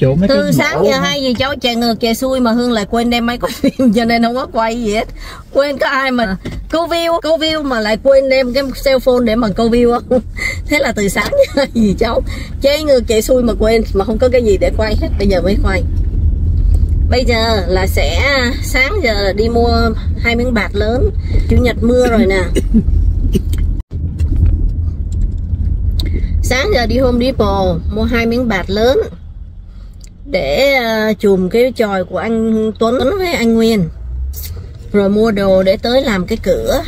chỗ mấy từ sáng giờ hai gì cháu chạy ngược chạy xuôi mà hương lại quên đem máy quay phim cho nên không có quay gì hết. Quên có ai mà câu view câu view mà lại quên đem cái cell phone để mà câu view không? Thế là từ sáng giờ gì cháu chạy ngược chạy xuôi mà quên mà không có cái gì để quay hết bây giờ mới quay. Bây giờ là sẽ sáng giờ là đi mua hai miếng bạc lớn. Chủ nhật mưa rồi nè. Sáng giờ đi Home Depot mua hai miếng bạc lớn để uh, chùm cái chòi của anh Tuấn với anh Nguyên. Rồi mua đồ để tới làm cái cửa.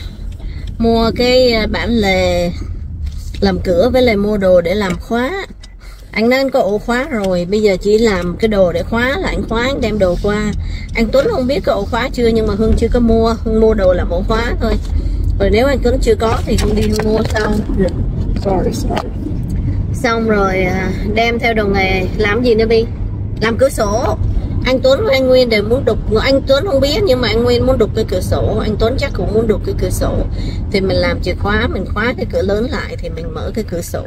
Mua cái uh, bản lề làm cửa với lại mua đồ để làm khóa. Anh nên có ổ khóa rồi bây giờ chỉ làm cái đồ để khóa là anh khóa anh đem đồ qua. Anh Tuấn không biết có ổ khóa chưa nhưng mà Hương chưa có mua. Hương mua đồ làm ổ khóa thôi. Rồi nếu anh Tuấn chưa có thì Hương đi Hương mua sau. Sorry sorry. Xong rồi à, đem theo đồ nghề. Làm gì nữa bi làm cửa sổ. Anh Tuấn với anh Nguyên đều muốn đục. Anh Tuấn không biết, nhưng mà anh Nguyên muốn đục cái cửa sổ. Anh Tuấn chắc cũng muốn đục cái cửa sổ. Thì mình làm chìa khóa, mình khóa cái cửa lớn lại thì mình mở cái cửa sổ.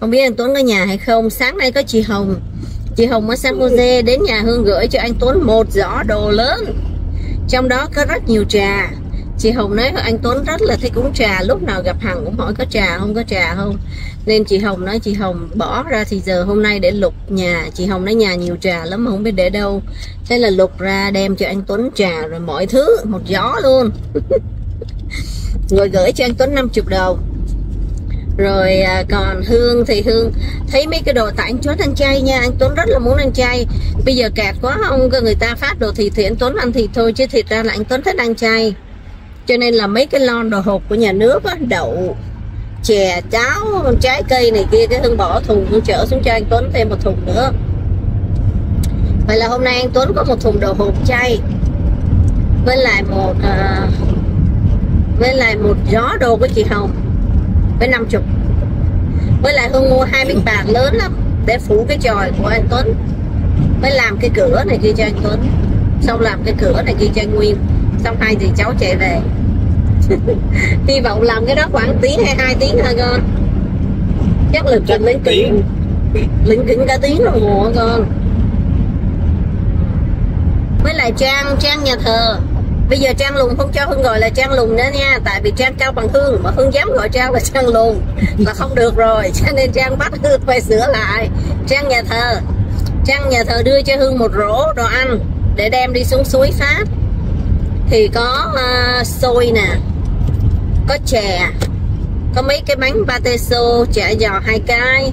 Không biết anh Tuấn có nhà hay không. Sáng nay có chị Hồng. Chị Hồng ở San Jose đến nhà Hương gửi cho anh Tuấn một giỏ đồ lớn. Trong đó có rất nhiều trà. Chị Hồng nói anh Tuấn rất là thích uống trà. Lúc nào gặp Hằng cũng hỏi có trà không, có trà không nên chị Hồng nói chị Hồng bỏ ra thì giờ hôm nay để lục nhà. Chị Hồng nói nhà nhiều trà lắm mà không biết để đâu. Thế là lục ra đem cho anh Tuấn trà rồi mọi thứ một gió luôn. Rồi gửi cho anh Tuấn 50 đồng. Rồi à, còn Hương thì Hương thấy mấy cái đồ tại anh Tuấn ăn chay nha anh Tuấn rất là muốn ăn chay. Bây giờ kẹt quá không có người ta phát đồ thịt thì anh Tuấn ăn thịt thôi chứ thịt ra là anh Tuấn thích ăn chay. Cho nên là mấy cái lon đồ hộp của nhà nước á, đậu chè cháo trái cây này kia cái hương bỏ thùng hương chở xuống cho anh Tuấn thêm một thùng nữa. Vậy là hôm nay anh Tuấn có một thùng đồ hộp chay với lại một uh, với lại một gió đồ của chị Hồng với 50 với lại Hương mua hai miếng bạc lớn lắm để phủ cái tròi của anh Tuấn mới làm cái cửa này kia cho anh Tuấn xong làm cái cửa này kia cho anh Nguyên xong hai thì cháu chạy về. hy vọng làm cái đó khoảng tiếng hay hai tiếng thôi con? Chắc lực chắc lên tiếng. Lĩnh kỉnh cả tiếng đồng hồ hả con? Với lại trang trang nhà thờ. Bây giờ trang lùn không cho hương gọi là trang lùn nữa nha tại vì trang cao bằng hương mà hương dám gọi trang là trang lùn là không được rồi cho nên trang bắt hương phải sửa lại. Trang nhà thờ. Trang nhà thờ đưa cho hương một rổ đồ ăn để đem đi xuống suối phát thì có uh, xôi nè có chè. Có mấy cái bánh pate xô chả giò hai cái.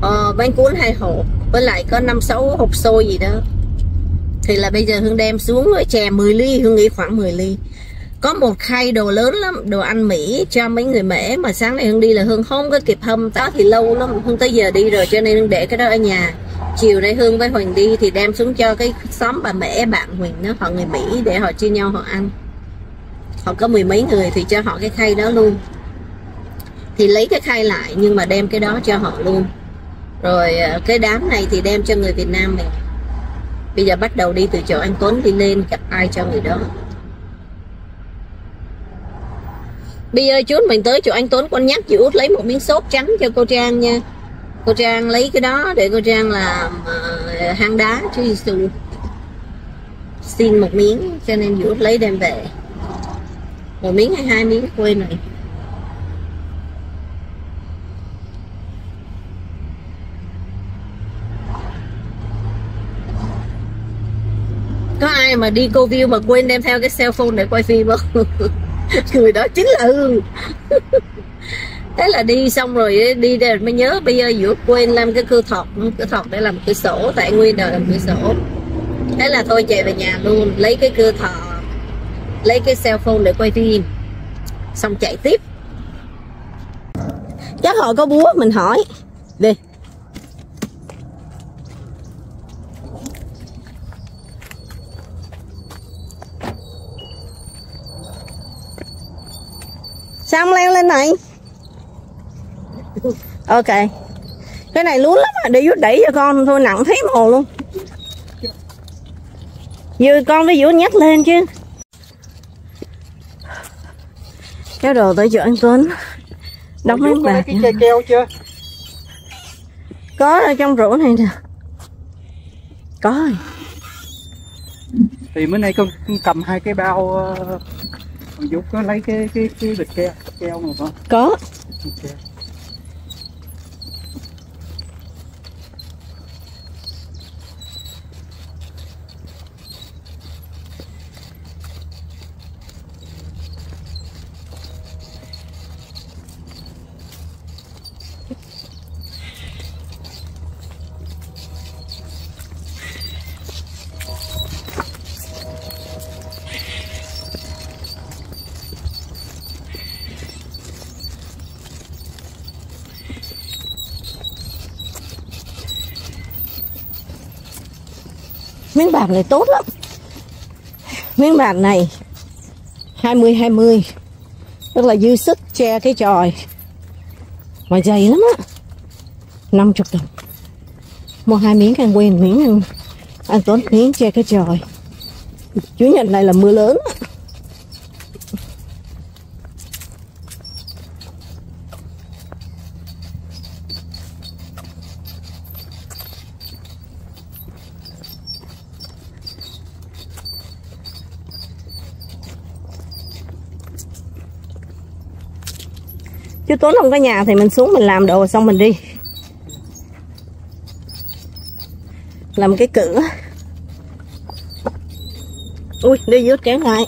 Ờ, bánh cuốn hai hộp. Với lại có năm sáu hộp xôi gì đó. Thì là bây giờ hương đem xuống với chè 10 ly hương nghĩ khoảng 10 ly. Có một khay đồ lớn lắm đồ ăn mỹ cho mấy người mễ mà sáng nay hương đi là hương không có kịp hâm đó thì lâu lắm. Hương tới giờ đi rồi cho nên hương để cái đó ở nhà. Chiều nay hương với huỳnh đi thì đem xuống cho cái xóm bà mễ bạn huỳnh nó họ người mỹ để họ chia nhau họ ăn họ có mười mấy người thì cho họ cái khay đó luôn. Thì lấy cái khay lại nhưng mà đem cái đó cho họ luôn. Rồi ờ, cái đám này thì đem cho người Việt Nam mình bây giờ bắt đầu đi từ chỗ anh Tuấn đi lên gặp ai cho người đó. Bi ơi chút mình tới chỗ anh Tuấn con nhắc chị út lấy một miếng sốt trắng cho cô Trang nha. Cô Trang lấy cái đó để cô Trang làm uh, hang đá chứ Giêsu xin một miếng cho nên chị út lấy đem về một miếng hay hai miếng quên rồi. Có ai mà đi câu view mà quên đem theo cái cell phone để quay phim không? Người đó chính là hương. Thế là đi xong rồi đi để mới nhớ, bây giờ giữa quên làm cái cửa thọt cửa thọt để làm cửa sổ, tại nguyên đời làm cửa sổ. Thế là thôi chạy về nhà luôn, lấy cái cửa thọt lấy cái cell phone để quay phim. Xong chạy tiếp. Chắc họ có búa, mình hỏi. Đi. Sao không leo lên này? Ok. Cái này lún lắm à để vô đẩy cho con thôi, nặng thấy mồ luôn. Vừa con với vũ nhắc lên chứ. Kéo đồ tới chỗ anh Tuấn. Đóng mấy bạc cái cây keo chưa? Có ở trong rổ này nè. Có rồi. thì bữa nay con, cầm hai cái bao ờ, con Dũng có lấy cái cái cái bịch keo keo mà con có. Ok. Miếng bạc này tốt lắm. Miếng bạc này 20 20 tức là dư sức che cái tròi mà dày lắm á. 50 đồng. Mua hai miếng ăn quen, miếng ăn ăn tốn miếng che cái tròi chủ nhật này là mưa lớn á. Chứ tốn không có nhà thì mình xuống mình làm đồ xong mình đi. Làm cái cửa. Ui, đi dưới kéo lại.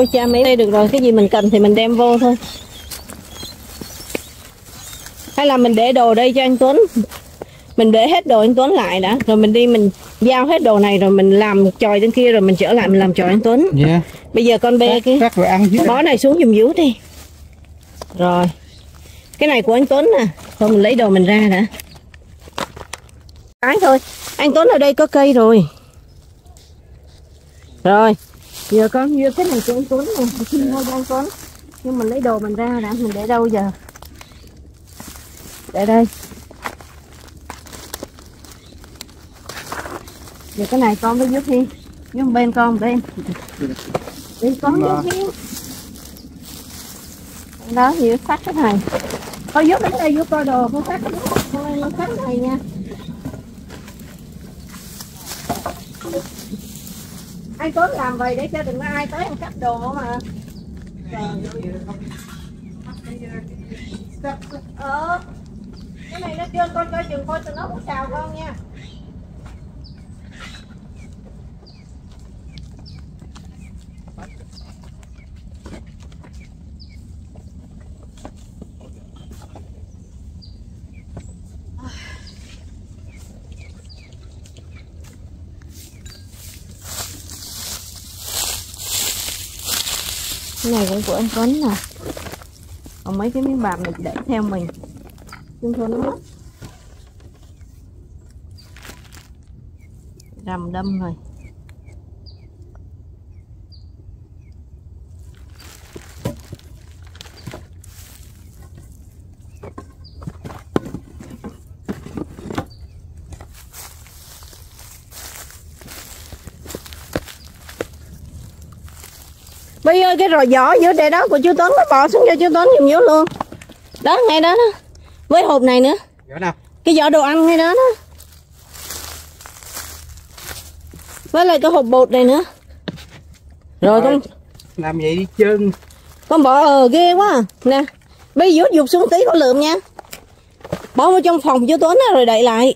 Ôi cha mấy đây được rồi. Cái gì mình cần thì mình đem vô thôi. Hay là mình để đồ đây cho anh Tuấn. Mình để hết đồ anh Tuấn lại đã. Rồi mình đi mình giao hết đồ này rồi mình làm tròi trên kia rồi mình trở lại mình làm tròi anh Tuấn. Dạ. bây giờ con bê cái bó này xuống giùm dưới đi. Rồi. Cái này của anh Tuấn nè. Thôi mình lấy đồ mình ra đã. Cái thôi. Anh Tuấn ở đây có cây rồi. Rồi giờ con đưa cái này của anh Tuấn này xin thôi cho anh Tuấn nhưng mình lấy đồ mình ra đã mình để đâu giờ? Để đây. Giờ cái này con với giúp đi giúp bên con bên. Đi con giúp đi đó thì phát cái này. Con giúp đến đây giúp coi đồ con phát cái con con phát cái này nha anh Tuấn làm vậy để cho đừng có ai tới ăn cắp đồ mà. Ờ cái này nó chưa con coi chừng coi tụi nó muốn xào con nha. Cái này cũng của anh Tuấn nè. Còn mấy cái miếng bạc này để theo mình. Chung thôi nó mất. Rầm đâm rồi. Rò giỏ giữa đây đó của chú Tuấn nó bỏ xuống cho chú Tuấn giùm vô luôn. Đó ngay đó đó. Với hộp này nữa. Dạ nào. Cái giỏ đồ ăn ngay đó đó. Với lại cái hộp bột này nữa. Rồi con Làm vậy đi chân. con bỏ ờ ghê quá à. Nè Bây giờ dục xuống tí có lượm nha. Bỏ vào trong phòng chú Tuấn rồi đậy lại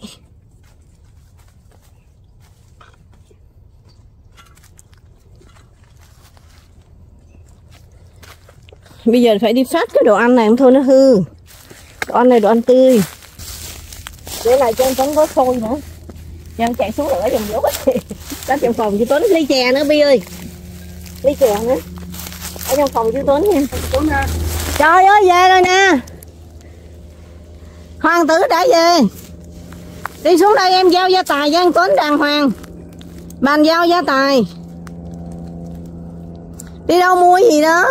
Bây giờ phải đi phát cái đồ ăn này không thôi nó hư. Đồ ăn này đồ ăn tươi. Để lại cho anh Tuấn có sôi nữa Cho chạy xuống lửa dòng dốt Đó trong phòng chú Tuấn ly chè nữa, Bi ơi. Ly chè nữa. Ở trong phòng chú Tuấn nha Tuấn nha. Trời ơi, về rồi nè. Hoàng tử đã về. Đi xuống đây em giao gia tài với anh Tuấn, đàng hoàng. Bàn giao gia tài. Đi đâu mua gì đó?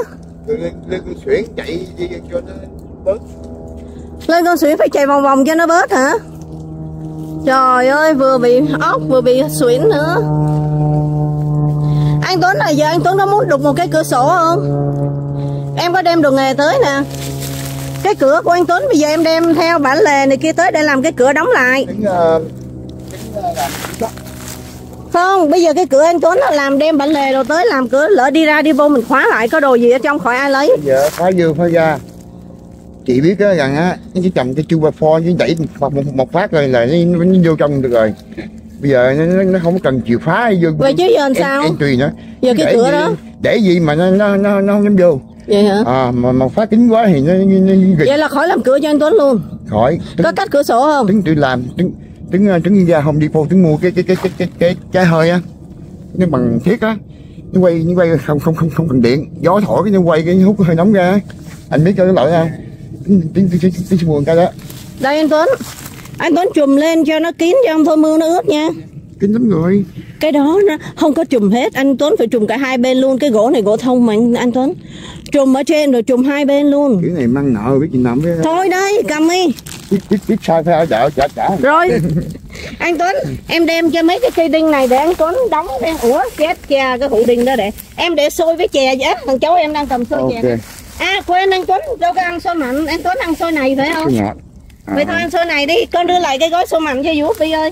Lên lên con xuyển chạy đi cho nó bớt. Lên con xuyển phải chạy vòng vòng cho nó bớt hả? Trời ơi vừa bị ốc vừa bị xuyển nữa. Anh Tuấn là giờ anh Tuấn có muốn đục một cái cửa sổ không? Em có đem đồ nghề tới nè. Cái cửa của anh Tuấn bây giờ em đem theo bản lề này kia tới để làm cái cửa đóng lại. Tính uh, không bây giờ cái cửa anh Tuấn là làm đem bản lề rồi tới làm cửa lỡ đi ra đi vô mình khóa lại có đồ gì ở trong khỏi ai lấy. Bây giờ phá dư phá ra. Chị biết á rằng á nó chỉ cầm cái chu ba pho với đẩy một, một, một phát rồi là nó, nó vô trong được rồi. Bây giờ nó, nó, nó không cần chìa phá vô vậy chứ giờ làm sao? em, em tùy nữa. Giờ cái để cửa gì, đó. để gì mà nó nó nó, nó không dám vô. Vậy hả? À mà mà phá kính quá thì nó, nó, nó gịch vậy là khỏi làm cửa cho anh Tuấn luôn. Khỏi. Có cách cửa sổ không? Tính tự làm tính tính tính ra không đi phô tính mua cái cái cái cái cái cái cái hơi á. Nó bằng thiết á. Nó quay nó quay không không không không cần điện. Gió thổi cái nó quay cái hút hơi nóng ra anh biết cho nó lợi tính tính tính tính mua cái đó. Đây anh Tuấn. Anh Tuấn chùm lên cho nó kín cho không thôi mưa nó ướt nha. Kín lắm rồi. Cái đó nó không có chùm hết. Anh Tuấn phải chùm cả hai bên luôn. Cái gỗ này gỗ thông mà anh, anh Tuấn chùm ở trên rồi chùm hai bên luôn. Kiểu này mang nợ biết gì nằm với thôi đây cầm đi. Biết biết biết sai phải trả trả trả rồi. Anh Tuấn em đem cho mấy cái cây đinh này để anh Tuấn đóng đem ủa chết cha cái hũ đinh đó để. Em để xôi với chè vậy thằng cháu em đang cầm xôi chè ok. này. à quên anh Tuấn đâu có ăn xôi mặn. Anh Tuấn ăn xôi này phải không? Ngọt vậy thôi ăn xôi này đi con đưa lại cái gói xôi mặn cho Vũ Phi ơi.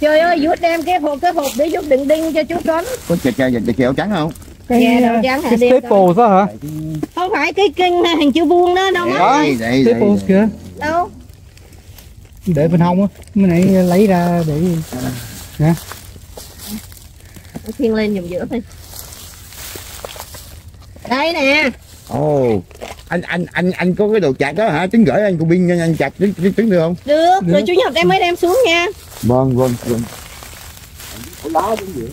Trời ơi Vũ đem cái hộp cái hộp để Vũ đựng đinh cho chú Tuấn. Có chè chè chè kẹo trắng không chè đầu trắng hả cái đem staple coi. đó hả? Không phải cái kinh hình chữ vuông đó đâu mất đây đây đây, staple đây. kìa. Đâu? Để bên hông á mới nãy lấy ra để nè khiêng lên dùng giữa thôi. Đây nè. Ồ anh anh anh anh có cái đồ chặt đó hả? Tính gửi anh cô pin anh, chặt trứng trứng được không? Được rồi chủ nhật em mới đem xuống nha. Vâng vâng vâng. Lá cũng vậy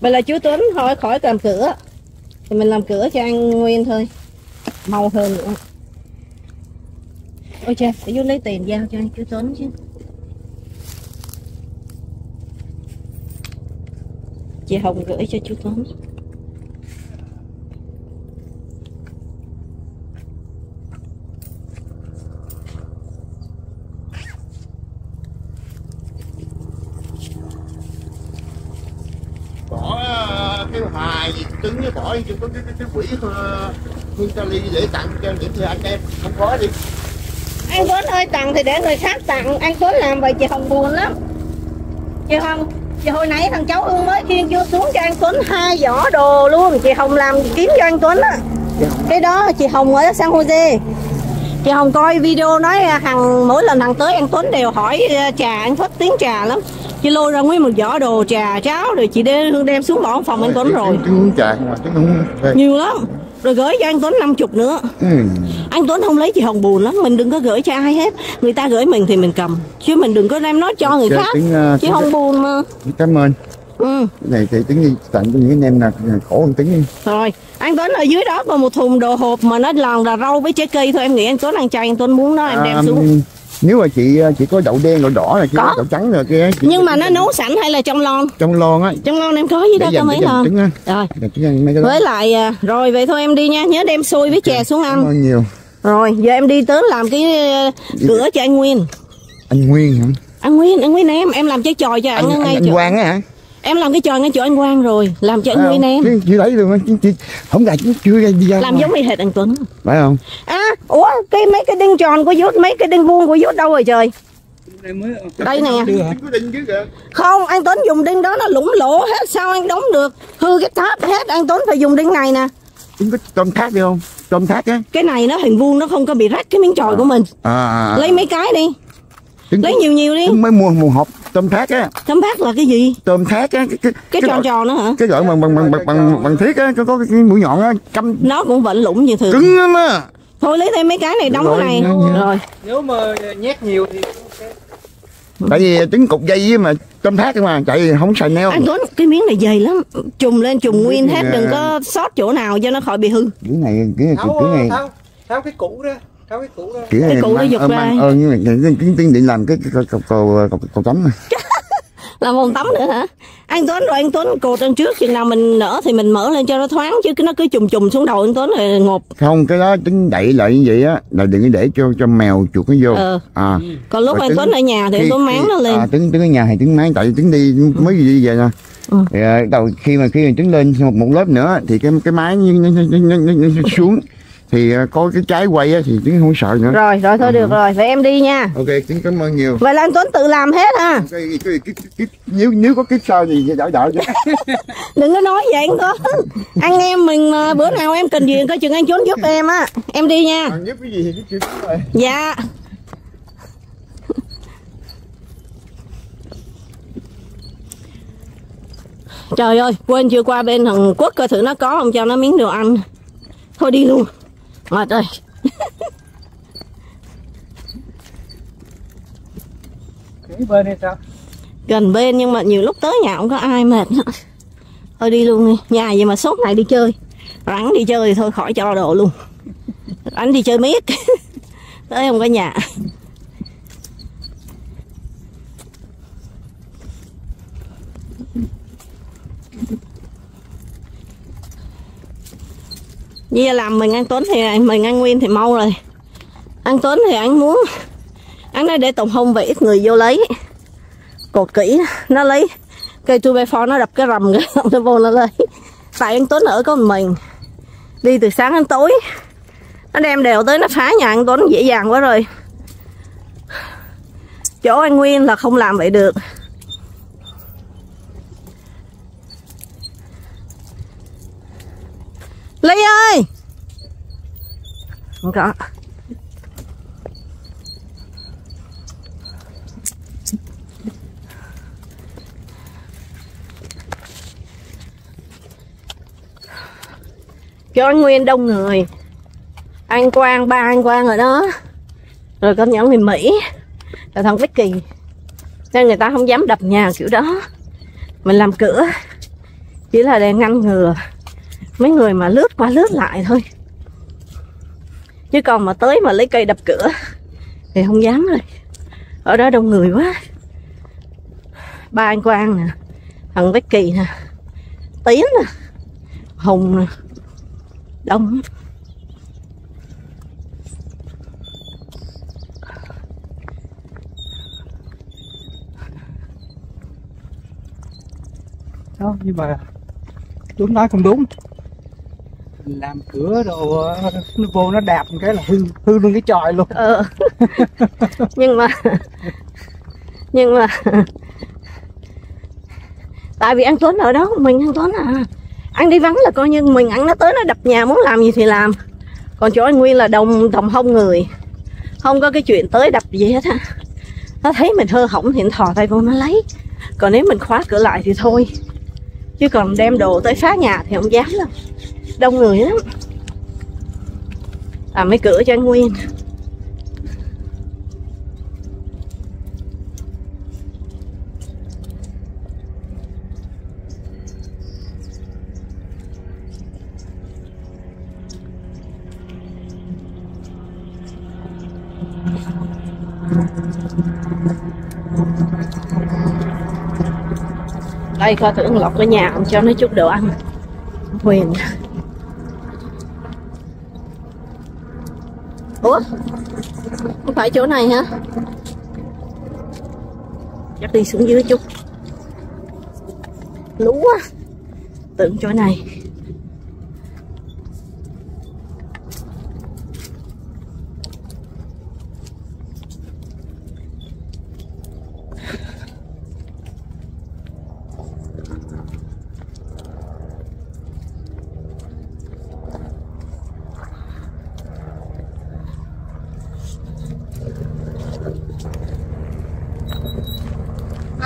vậy là chú Tuấn thôi, khỏi làm cửa. Thì mình làm cửa cho anh Nguyên thôi. Mau hơn nữa. Ôi trời phải vô lấy tiền giao cho chú Tuấn chứ. Chị Hồng gửi cho chú Tuấn bỏ ờ, gì trứng với bỏ cho có cái cái, cái quỹ ờ, hương để tặng cho những người anh em. Không có đi. Anh Tuấn ơi tặng thì để người khác tặng. Anh Tuấn làm vậy chị Hồng buồn lắm. Chị Hồng chị hồi nãy thằng cháu Hương mới khiêng vô xuống cho anh Tuấn hai giỏ đồ luôn. Chị Hồng làm kiếm cho anh Tuấn á. Cái đó chị Hồng ở San Jose. Chị Hồng coi video nói à, hằng mỗi lần thằng tới anh Tuấn đều hỏi à, trà anh Tuấn tiếng trà lắm chị lôi ra nguyên một giỏ đồ trà cháo rồi chị đem đem xuống bỏ phòng anh Tuấn rồi. trứng trà không trứng không nhiều lắm. Rồi gửi cho anh Tuấn 50 nữa. Ừ. anh Tuấn không lấy chị Hồng buồn lắm mình đừng có gửi cho ai hết. Người ta gửi mình thì mình cầm. Chứ mình đừng có đem nó cho người Trứng- khác. ờ, chị trứng- Hồng buồn mà. Cảm ơn. Ừ. Cái này thì tính đi tặng cho những anh em nào khổ hơn tính đi. Rồi anh Tuấn ở dưới đó còn một thùng đồ hộp mà nó làm là rau với trái cây thôi. Em nghĩ anh Tuấn ăn chay anh Tuấn muốn nó em đem À, xuống nếu mà chị chị có đậu đen đậu đỏ là chị Có. đậu trắng rồi kia nhưng mà nó nấu sẵn hay là trong lon? Trong lon á. Trong lon em có gì đó dành mấy lon rồi với lại à, rồi vậy thôi em đi nha. Nhớ đem xôi với chè xuống ăn. Nhiều. Rồi giờ em đi tới làm cái à, cửa cho anh Nguyên. Anh Nguyên hả? Anh Nguyên anh Nguyên em em làm trái tròi cho anh anh, anh, ngay anh Quang á hả em làm cái tròi ngay chỗ anh Quang rồi làm cho anh Nguyên em. Chứ chị lấy luôn á chị, chị không gài chứ chưa ra đi ra làm giống y hệt anh Tuấn. Phải không? À ủa cái mấy cái đinh tròn của Dút mấy cái đinh vuông của Dút đâu rồi trời? Đây nè. Chưa chứ kìa. Không anh Tuấn dùng đinh đó nó lủng lỗ hết sao anh đóng được? Hư cái tháp hết anh Tuấn phải dùng đinh này nè. Trứng có tôm thác đi không? Tôm thác á. Cái này nó hình vuông nó không có bị rách cái miếng tròi của mình. À, à, à. lấy mấy cái đi. Trứng, lấy nhiều nhiều đi. mới mua một hộp tôm thác á. Thấm phát là cái gì? Tôm thác á cái cái tròn loại- tròn nữa hả? cái loại bằng bằng bằng bằng bằng, bằng thiết á có, có cái mũi nhọn á căm nó cũng vẫn lủng như thường. Cứng lắm á. Thôi lấy thêm mấy cái này đóng cái này. rồi. Nếu mà nhét nhiều thì tại vì trứng cục dây mà tôm thác mà chạy không xài neo. Anh Tuấn cái miếng này dày lắm. Trùng lên trùng nguyên hết đừng có sót chỗ nào cho nó khỏi bị hư. Cái này cái này tháo cái này tháo tháo cái cũ đó cái kiểu Cái cụ nó mang giục ra. mang ơn nhưng mà cái tiếng điện làm cái cầu cầu cầu cầu cấm mà làm bồn tắm nữa hả? Anh tuấn rồi anh tuấn cột đằng trước chừng nào mình nở thì mình mở lên cho nó thoáng chứ nó cứ trùng trùng xuống đầu anh tuấn rồi ngộp không cái đó tính đậy lại như vậy á là đừng có để cho cho mèo chuột nó vô. Ờ. à. Còn lúc Rồi anh tuấn ở nhà thì anh tuấn máng nó lên. À, tính tính ở nhà thì tính máng tại tính đi mới đi về nè. Ừ. thì à, đầu khi mà khi mà trứng lên một, một lớp nữa thì cái cái nó, nó, nó, nó, nó, nó xuống thì à, có cái trái quay á, thì trứng không sợ nữa. Rồi rồi thôi được rồi. Vậy em đi nha. Ok trứng cảm ơn nhiều. Vậy là anh tuấn tự làm hết ha. Cái, cái, cái, cái, cái, nếu nếu có kiếp sau thì đỡ đỡ chứ. Đừng có nói vậy anh tuấn. Anh em mình mà bữa nào em cần gì coi chừng anh tuấn giúp em á. Em đi nha. Còn giúp cái gì thì cái chuyện rồi dạ. Trời ơi quên chưa qua bên thằng quốc coi thử nó có không cho nó miếng đồ ăn. Thôi đi luôn mệt rồi cái bên này sao? Gần bên nhưng mà nhiều lúc tới nhà không có ai mệt. Lắm. thôi đi luôn đi. Nhà gì mà sốt này đi chơi. Rắn đi chơi thì thôi khỏi cho đồ luôn. Rắn đi chơi miết. Tới không có nhà Bây làm mình ăn Tuấn thì mình ăn Nguyên thì mau rồi. Ăn Tuấn thì anh muốn ăn đây để tổng hông và ít người vô lấy. Cột kỹ, nó lấy. Cây tu bay nó đập cái rầm, cái nó vô nó lấy. Tại anh Tuấn ở có mình. Đi từ sáng đến tối. Nó đem đều tới, nó phá nhà anh Tuấn dễ dàng quá rồi. Chỗ anh Nguyên là không làm vậy được. Ly ơi! Không có. Cho anh Nguyên đông người. Anh Quang, ba anh Quang rồi đó. Rồi con nhỏ người Mỹ. Rồi thằng Vicky nên người ta không dám đập nhà kiểu đó. Mình làm cửa. Chỉ là để ngăn ngừa mấy người mà lướt qua lướt lại thôi. Chứ còn mà tới mà lấy cây đập cửa thì không dám rồi. Ở đó đông người quá. Ba anh Quang nè, thằng Vicky nè, Tiến nè, Hùng nè, đông. Đó, nhưng mà đúng nói không đúng làm cửa đồ, nó vô nó đạp một cái là hư hư luôn cái tròi luôn. Ờ. Nhưng mà nhưng mà, tại vì ăn Tuấn ở đó, mình ăn Tuấn à. Ăn đi vắng là coi như mình ăn nó tới nó đập nhà muốn làm gì thì làm. Còn chỗ anh Nguyên là đồng đồng hông người. Không có cái chuyện tới đập gì hết á. Nó thấy mình hơ hỏng thì nó thò tay vô nó lấy. Còn nếu mình khóa cửa lại thì thôi. Chứ còn đem đồ tới phá nhà thì không dám đâu đông người lắm. À mấy cửa cho anh Nguyên. Đây coi thử lọc ở nhà, ông cho nó chút đồ ăn. Huyền. Ủa? Không phải chỗ này hả? Chắc đi xuống dưới chút. Lú quá. Tưởng chỗ này.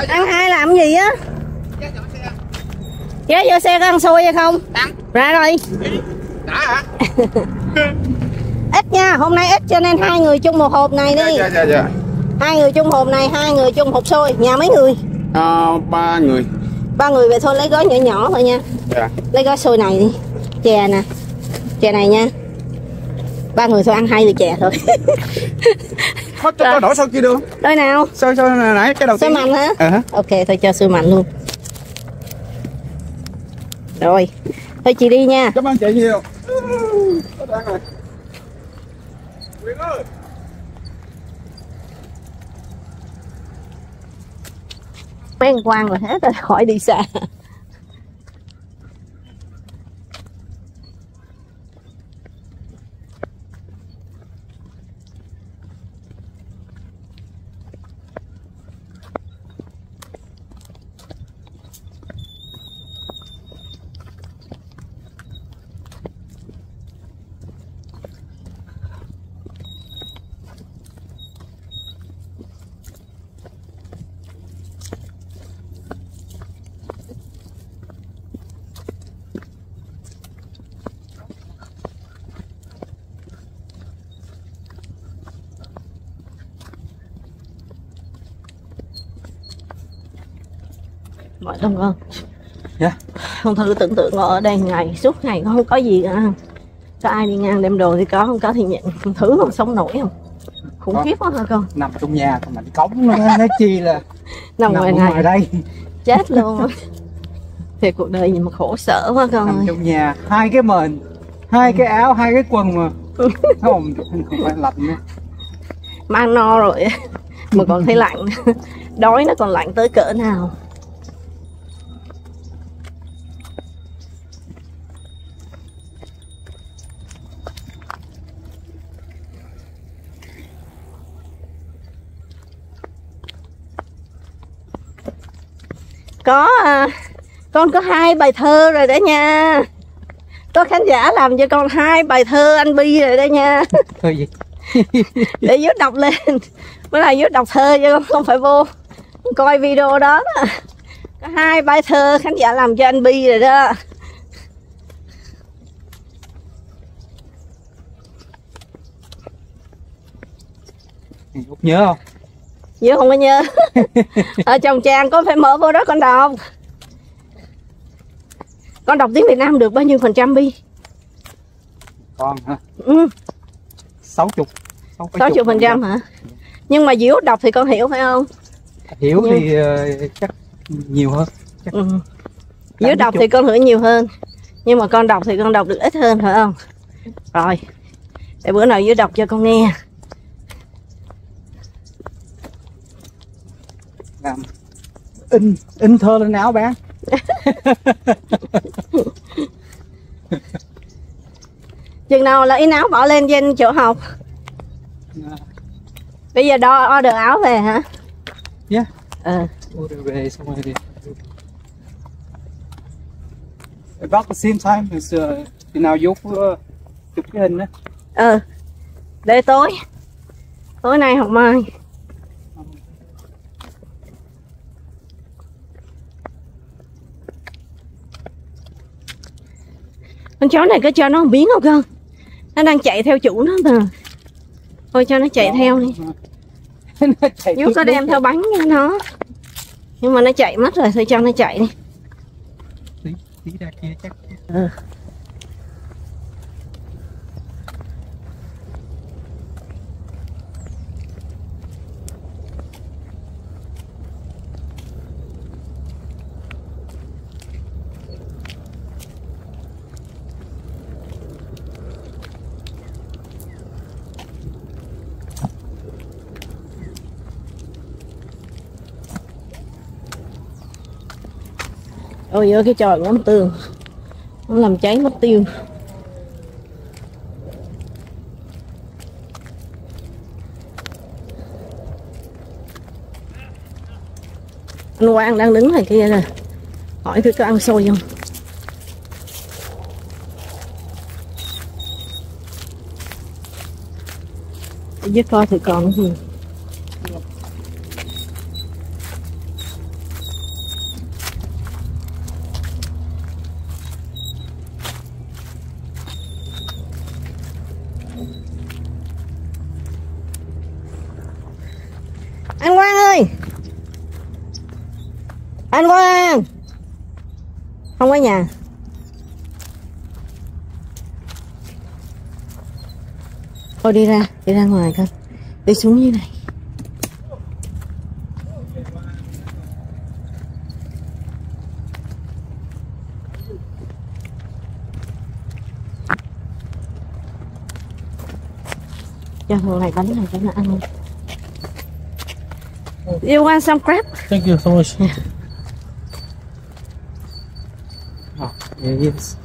Ăn hai làm gì á? Ghé vô xe có ăn xôi hay không? Ra rồi. Đã hả? Ít nha hôm nay ít cho nên hai người chung một hộp này đi. Dạ dạ dạ hai người chung hộp này hai người chung hộp xôi. Nhà mấy người? À, ba người. Ba người về thôi lấy gói nhỏ nhỏ thôi nha. Dạ. Lấy gói xôi này đi. Chè nè. Chè này nha. Ba người thôi ăn hai ly chè thôi Thôi, cho, cho đổi sau kia được không? đôi nào. Sao, sao nãy cái đầu tiên. mạnh hả? Hả? ok thôi cho sôi mạnh luôn. Rồi thôi chị đi nha. Cảm ơn chị nhiều. Có đang rồi Quyền ơi mấy anh quan rồi hết rồi khỏi đi xa đông ơn. Dạ. Không thử tưởng tượng ở đây ngày suốt ngày không có gì cả. Có ai đi ngang đem đồ thì có không có thì nhận thử không sống nổi không? Khủng khiếp quá hả con? Nằm trong nhà còn mình cống nó nói chi là nằm ngoài này. ngoài đây. Chết luôn. Thì cuộc đời gì mà khổ sở quá con Nằm ơi. trong nhà Hai cái mền Hai cái áo, hai cái quần mà. Không, không phải lạnh nữa. Mang no rồi. Mà còn thấy lạnh. Đói nó còn lạnh tới cỡ nào có à, con có hai bài thơ rồi đó nha. Có khán giả làm cho con hai bài thơ anh bi rồi đó nha. Thôi gì? Để dốt đọc lên. Mới là dốt đọc thơ chứ không- không phải vô. Coi video đó, đó. có hai bài thơ khán giả làm cho anh bi rồi đó. Út nhớ không? Nhớ không có nhớ. Ở trong trang có phải mở vô đó con đọc. Con đọc tiếng việt nam được bao nhiêu phần trăm bi? Con hả? ừ, 60 sáu chục phần trăm hả? Nhưng mà diễu đọc thì con hiểu phải không? Hiểu thì ờ, chắc nhiều hơn. Ừ. diễu đọc thì con hiểu nhiều hơn. Nhưng mà con đọc thì con đọc được ít hơn phải không? Rồi. Để bữa nào diễu đọc cho con nghe làm in in thơ lên áo bán chừng nào là in áo bỏ lên trên chỗ học. À, bây giờ đo order áo về hả? Yeah. ờ. Ủa, rồi về xong rồi thì About the same time as uh, thì nào vô uh, chụp cái hình đó ờ. Để tối. Tối nay hoặc mai con chó này có cho nó biến không con? Nó đang chạy theo chủ nó mà. Thôi cho nó chạy theo đi. Nó chạy Nhú trước có đem theo bánh cho nó. Nhưng mà nó chạy mất rồi thôi cho nó chạy đi. Tí, tí ra kia chắc. Ừ. ôi ơi cái trời của nó tường. Nó làm cháy mất tiêu. Anh Quang đang đứng ngoài kia nè. Hỏi tôi có ăn xôi không? Với coi thì còn gì anh Quang ơi anh Quang không có nhà thôi đi ra đi ra ngoài coi đi xuống như này cho thằng này bánh này cho nó ăn You want some crab? Thank you so much. Oh, yeah, yes.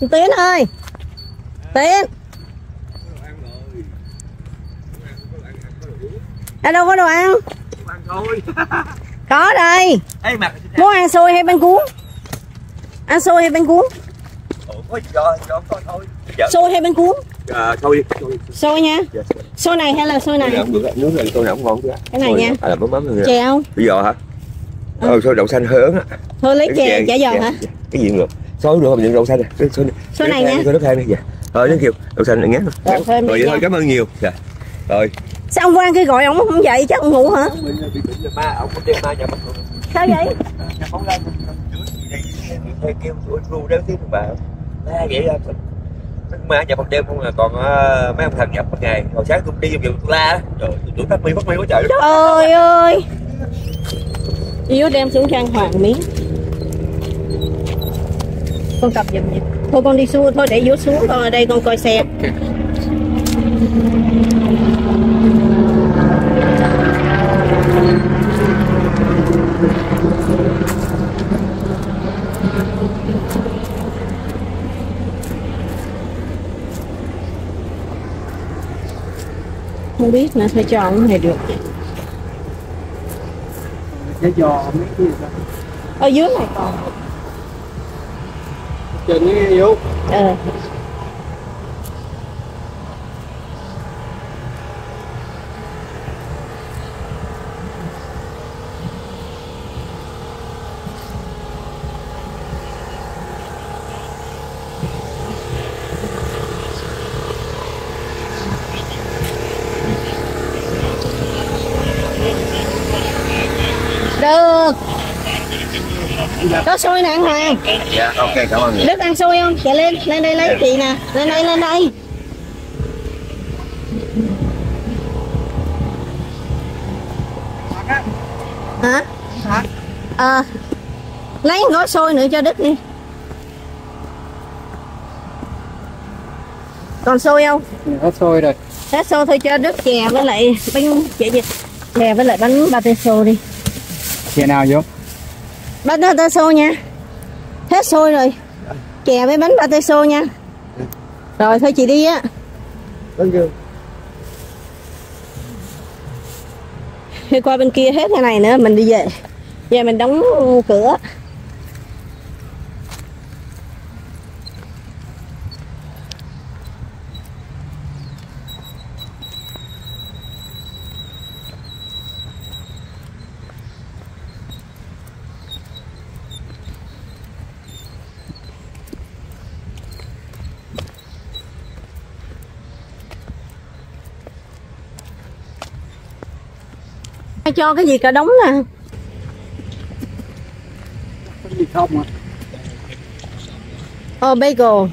Tiến ơi. Tiến. Ở đâu có đồ ăn? Có đây. Muốn ăn xôi hay bánh cuốn? Ăn xôi hay bánh cuốn? Xôi hay bánh cuốn? À, thôi. Xôi nha. Dạ. Xôi này hay là xôi này? Nướng này con nào cũng ngon chứ Cái này nha. À là mắm mắm rồi Chèo Bây giờ hả? Ờ, xôi đậu xanh hơi ớn á. Thôi lấy chè Chè- chả giò chè- hả? chè. Cái gì cũng Xôi được không? Đừng đậu xanh này. Xôi, xôi, Xôi này nha. Xôi nước than đi, dạ. Thôi, đến kêu Đậu xanh này ngán Rồi, thôi vậy cảm ơn nhiều. Dạ. Rồi. Sao ông Quang khi gọi ông không dậy chắc ông ngủ hả? Ma, ma Sao vậy? Kêu ru đéo tiếng bà La vậy ra Ma nhà ban đêm không là còn ờ, mấy ông thằng nhập ban ngày Hồi sáng tôi đi vòng vòng tôi la. Trời tôi bắt mi bắt mi quá trời. Trời ơi. Yếu đem xuống trang hoàng miếng Con tập giùm giùm Thôi con đi xuống thôi để yếu xuống Con ở đây con coi xe. Không biết nữa thôi cho ông này được. Cái giò mấy cái gì đó. Ở dưới này còn trên cái yếu, ừ Được Có xôi nè anh Hoàng Dạ ok cảm ơn Đức ăn xôi không? Chạy lên, lên đây lấy chị nè Lên đây, lên đây Hả? Ờ Lấy một gói xôi nữa cho Đức đi Còn xôi không? Hết xôi rồi. Hết xôi thôi cho Đức chè với lại bánh chè gì? Chè với lại bánh pate xô đi Chè nào vô? Bánh pate xô nha Hết xôi rồi. Chè với bánh pate xô nha. Rồi thôi chị đi á. Đi qua bên kia hết cái này nữa mình đi về. Giờ mình đóng cửa cho cái gì cả đống nè Cái gì không à? Ờ bagel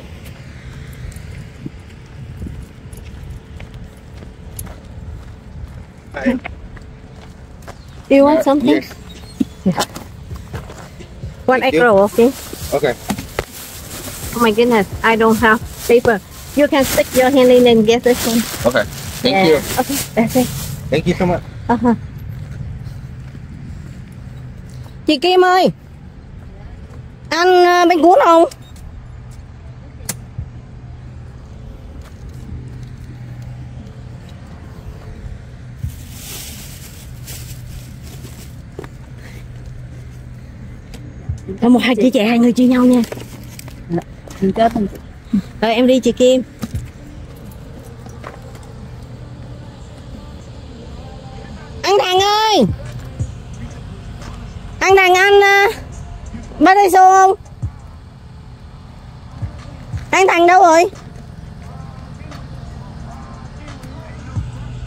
Do you want something? Yes. One Thank egg roll, okay? Ok Oh my goodness, I don't have paper. You can stick your hand in and get this one. Ok Thank Yeah. you Okay, that's it. Thank you so much Uh-huh. Chị Kim ơi Ăn uh, bánh cuốn không? Có một hai chị trẻ hai người chia nhau nha? Rồi em đi chị Kim Anh Thằng ơi anh Thành ăn à, uh, Bát tay xô không? Anh Thành đâu rồi?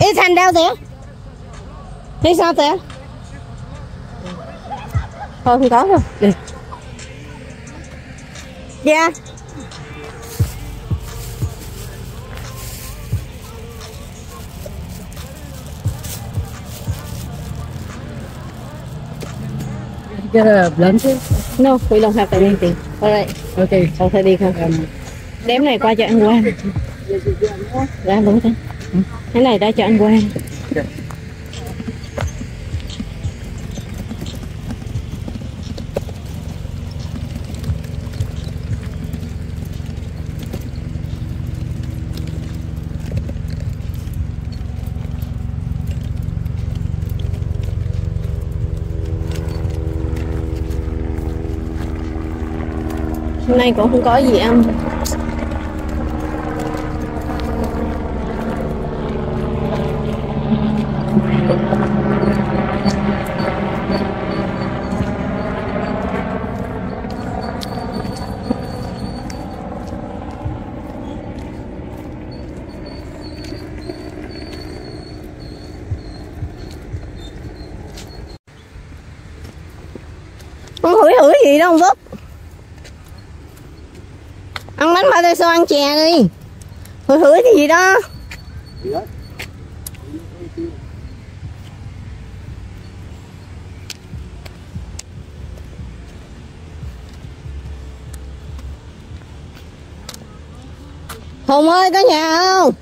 Ít Thành đâu thế. Thế sao thế? Thôi không có rồi dạ. yeah. Get a blanket? No, we don't have anything. Alright, Okay. không thể đi không? Đếm này qua cho anh Quang. Ra đúng thế. Cái này ra cho anh Quang. Nay cũng không có gì ăn. Con hửi hửi gì đâu Phúc Xô ăn chè đi. Hửi hửi cái gì đó? Hùng ơi có nhà không?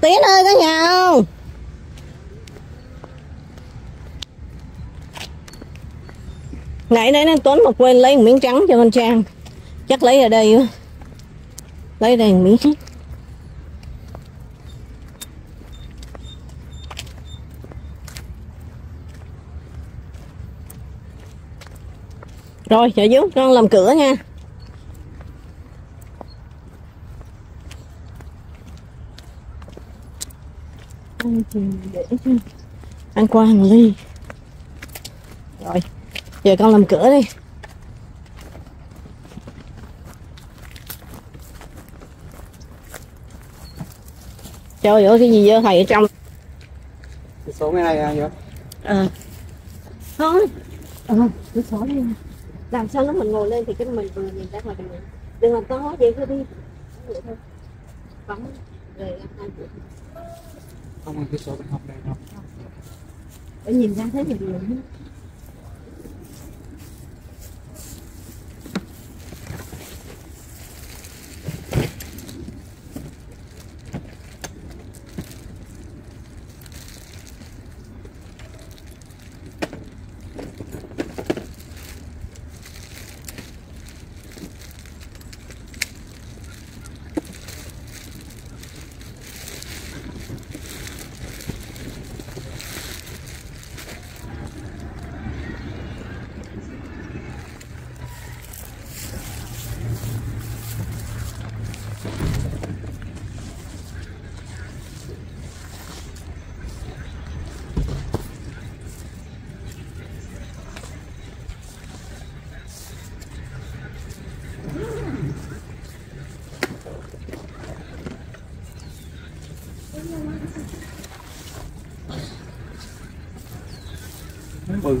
Tiến ơi có nhà không? Nãy nãy Tuấn mà quên lấy một miếng trắng cho con Trang. Chắc lấy ở đây á Lấy đèn đây miếng Rồi, chờ giúp con làm cửa nha. Ăn qua hàng ly. Rồi, Giờ con làm cửa đi. Trời ơi cái gì dơ thầy ở trong. Cái số cái này à vậy? Ờ. Thôi. Ờ cứ xóa đi. Làm sao lúc mình ngồi lên thì cái mình vừa nhìn ra ngoài mình Đừng làm to vậy thôi đi. Thôi Phóng Rồi ăn ăn Không cái số bên hông đây không? Để nhìn ra thấy thì vừa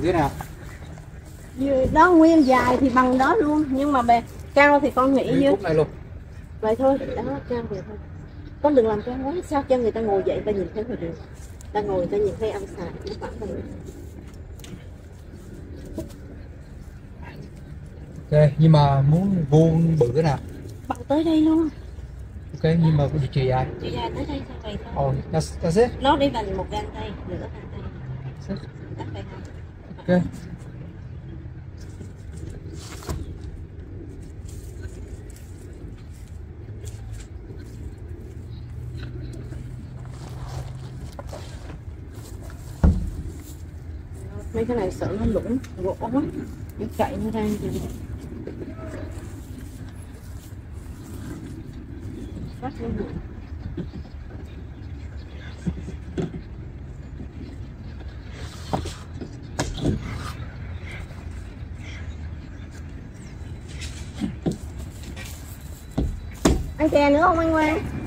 Thế nào? Đó nguyên dài thì bằng đó luôn nhưng mà bề cao thì con nghĩ khúc này luôn. vậy thôi đó cao vậy thôi con đừng làm cao quá sao cho người ta ngồi dậy ta nhìn thấy ngoài đường ta ngồi ta nhìn thấy ăn xài nó khoảng vậy Ok, nhưng mà muốn vuông bự thế nào? bằng tới đây luôn Ok, nhưng mà chiều dài. chị dài tới đây sao vậy thôi Oh, that's, that's it. nó đi bằng một gang tay nửa gang tay That's it. Ok. mấy cái này sợ nó lủng gỗ quá. Nó chạy nó ra thì bắt nó được ăn chè nữa không anh Quang?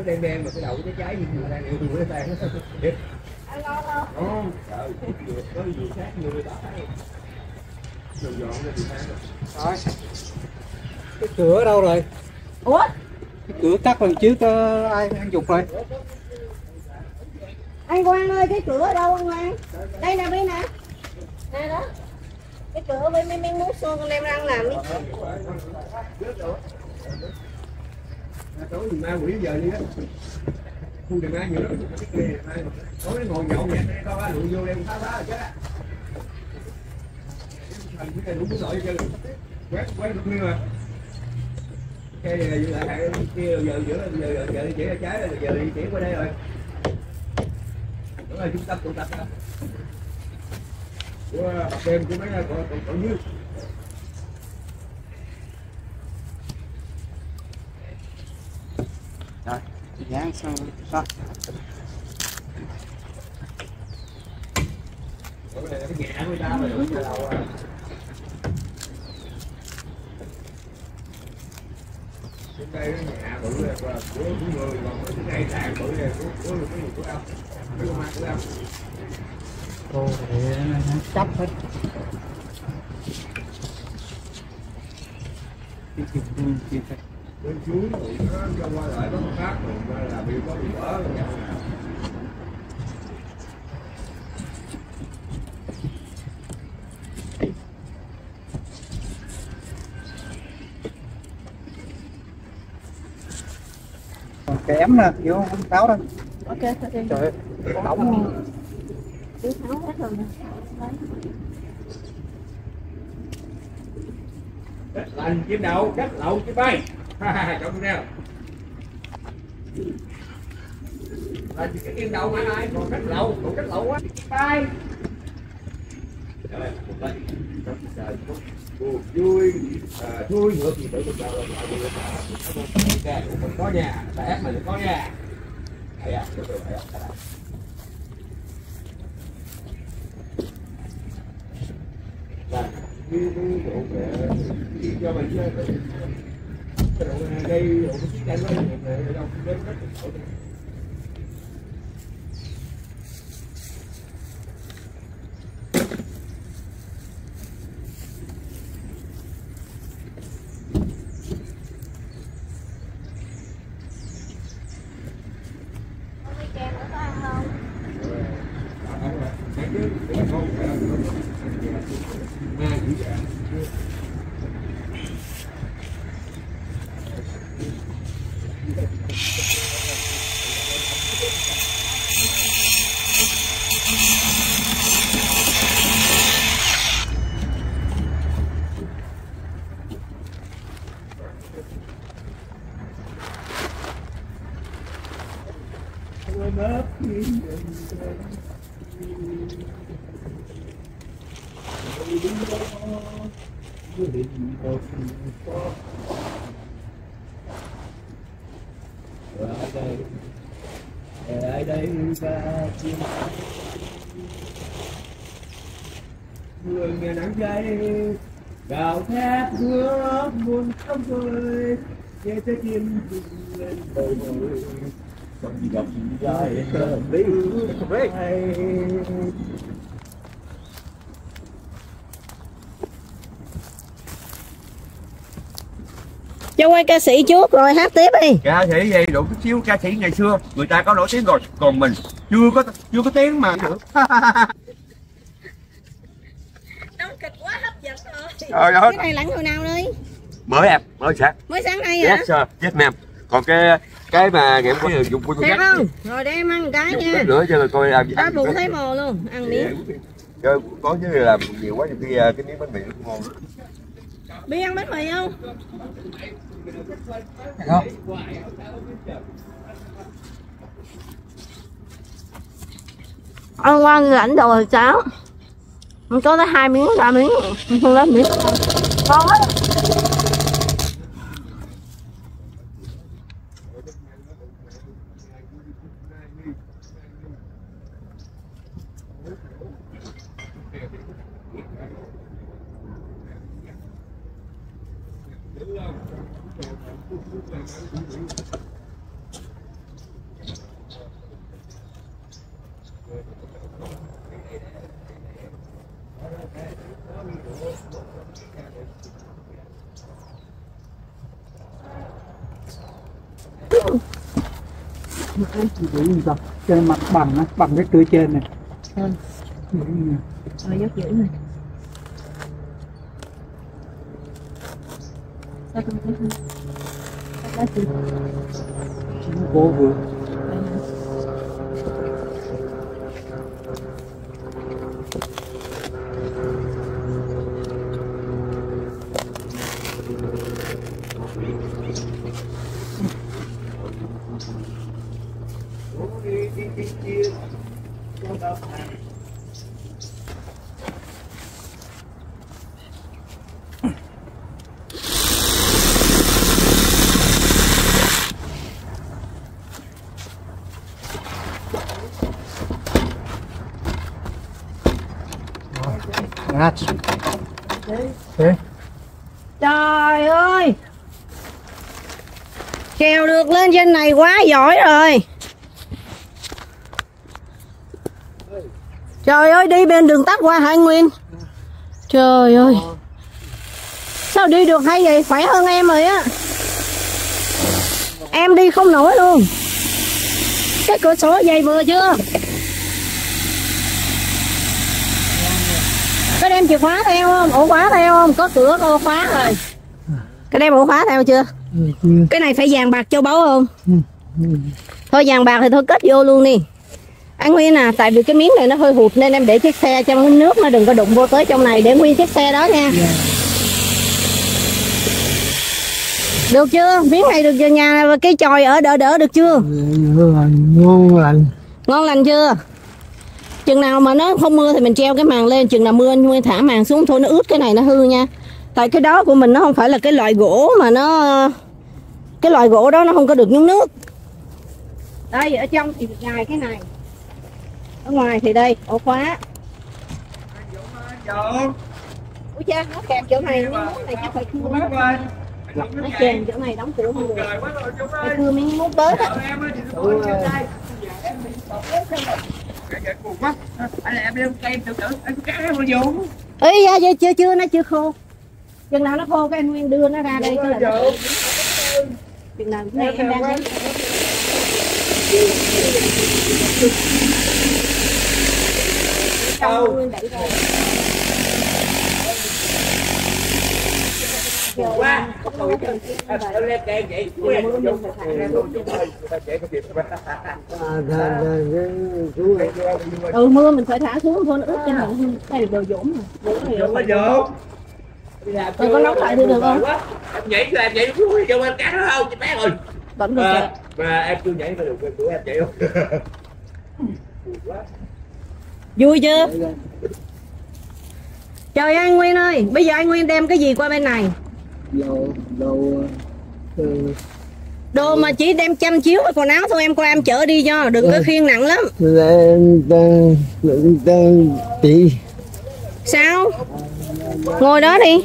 Nó đen đen mà cái đầu nó cháy như người ta nhiều người ta than đẹp Anh ngon không? ngon trời vừa có vừa sát vừa người ta dọn dọn lên thì than rồi cái cửa ở đâu rồi Ủa? cái cửa cắt lần trước ờ, ai ăn dục rồi Anh Quang ơi, cái cửa ở đâu anh Quang? Đây nè bên nè. Nè đó. Cái cửa bên bên bên mút xô con đem răng làm đi tối thì ma quỷ giờ đi á không được ai nhiều lắm tối nó ngồi nhậu nhẹt có ba lụi vô đem phá phá rồi chết. Á thành cái cây đủ cái loại chơi quét quét được nguyên mà cái giờ lại hai kia, giờ giữa giờ giờ giờ chỉ ra trái rồi, giờ đi chuyển qua đây rồi. Đó là trung tâm tụ tập đó. Của đêm của mấy cậu cậu cậu như rồi dán xong rồi Cái này là cái nhà của người ta mà đúng cái đầu à. Cái đây nó nhà bự là của của người còn cái cây sàn bự này của của người của ông cái ma của ông cô thì nó chấp hết Cái chụp chụp chụp bên chuối thì nó cho qua lại nó khác rồi qua là bị có bị vỡ nhau nào còn kém nè vô không tháo đâu Ok, ok. trời ơi ổng Cứ tháo hết rồi nè. Đấy. cách lành chim đậu cách lậu chim bay trọng đeo là chỉ cái chim đầu mà ai? Còn cách lâu còn cách lâu quá tay vui à, vui ngược thì tự mình vào rồi ok mình có nhà tại mình có nhà. Hay à được rồi hay à là mình cái độ đây độ cái đánh nó đâu đến hết ở đây và chim người nghe nắng cháy gào thét bước buồn không vơi nghe trái tim rung lên bồi hồi gì gặp dài cơn lý hay cho quay ca sĩ trước rồi hát tiếp đi. Ca sĩ gì? Đủ chút xíu ca sĩ ngày xưa. Người ta có nổi tiếng rồi còn mình chưa có chưa có tiếng mà đóng kịch quá hấp dẫn rồi. Ơi cái này lãnh hồi nào đi mới em mới sáng. Mới sáng nay hả? yes sir. Yes ma'am. Còn cái cái mà ngày hôm qua dùng quân thiệt không? Rồi để em ăn một cái nha. chút nữa cho coi làm gì đói bụng thấy mồ luôn ăn miếng. Chơi có chứ làm nhiều quá nhiều khi à, cái miếng bánh mì nó ngon. Bi ăn bánh mì không không? Ăn qua lãnh đồ thì sao Mình có tới hai miếng, ba miếng, không lấy miếng. Ngon quá giữ gì trên mặt bằng á bằng cái cửa trên này. Ừ. Gì rồi dốc dữ này. Sao không thấy không Đó chị. Nó vô vừa ngắt thế trời ơi trèo này quá giỏi rồi. Trời ơi, đi bên đường tắt qua hải nguyên. Trời ơi. Sao đi được hay vậy? Khỏe hơn em rồi á. Em đi không nổi luôn. Cái cửa sổ dày vừa chưa? Có đem chìa khóa theo không? Ổ khóa theo không? Có cửa, có khóa rồi. Có đem ổ khóa theo chưa? Cái này phải vàng bạc châu báu không? Thôi vàng bạc thì thôi kết vô luôn đi. Anh Nguyên à tại vì cái miếng này nó hơi hụt nên em để chiếc xe trong nước nó đừng có đụng vô tới trong này để nguyên chiếc xe đó nha. Được chưa? Miếng này được chưa nhà cái chòi ở đỡ đỡ được chưa? Ngon lành. Ngon lành chưa? Chừng nào mà nó không mưa thì mình treo cái màn lên chừng nào mưa anh Nguyên thả màn xuống thôi nó ướt cái này nó hư nha tại cái đó của mình nó không phải là cái loại gỗ mà nó cái loại gỗ đó nó không có được nhúng nước đây ở trong thì dài cái này ở ngoài thì đây ổ khóa ủa cha nó kèm chỗ này miếng mút này chắc phải cưa nó kèm chỗ này đóng cửa không được phải cưa miếng mút bớt á ấy da chưa chưa chưa nó chưa khô chừng nào nó khô cái anh nguyên đưa nó ra đây cái là chừng nào này em đang lấy Xong Nguyên đẩy ra. quá. lên cây vậy. ừ mưa mình phải thả xuống thôi nó ướt cho mình đây là đồ dỗm mà. Đồ này là- Rồi có nóng lại thì được không? em nhảy cho em nhảy xuống cho bên cá không chị bé rồi vẫn được kìa. mà em chưa nhảy mà được em đuổi em chạy không vui chưa? Trời anh nguyên ơi bây giờ anh nguyên đem cái gì qua bên này? Đồ đồ ừ, đồ mà chỉ đem chăm chiếu với quần áo thôi em qua em chở đi cho đừng có khiêng nặng lắm. Là đang đang chị sao ngồi đó đi.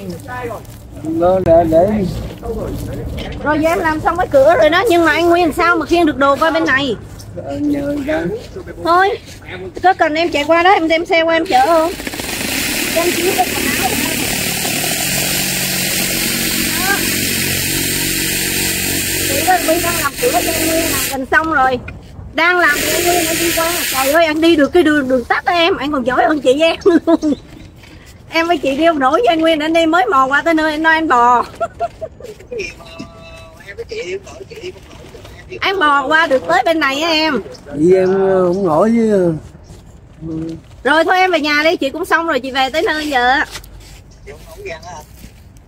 Để để rồi giờ em làm xong cái cửa rồi đó nhưng mà anh nguyên sao mà khiêng được đồ qua bên này? Ra thôi có cần em chạy qua đó em đem xe qua em chở không? Quần áo. Bi đang làm cửa cho anh Nguyên làm gần xong rồi. Đang làm thì anh Nguyên anh đi qua trời ơi anh đi được cái đường đường tắt đó em anh còn giỏi hơn chị em luôn em với chị đi không nổi với anh Nguyên anh đi mới mò qua tới nơi anh nói anh bò. Anh bò qua được tới bên này á em. Chị em không nổi chứ. Rồi thôi em về nhà đi chị cũng xong rồi chị về tới nơi giờ á.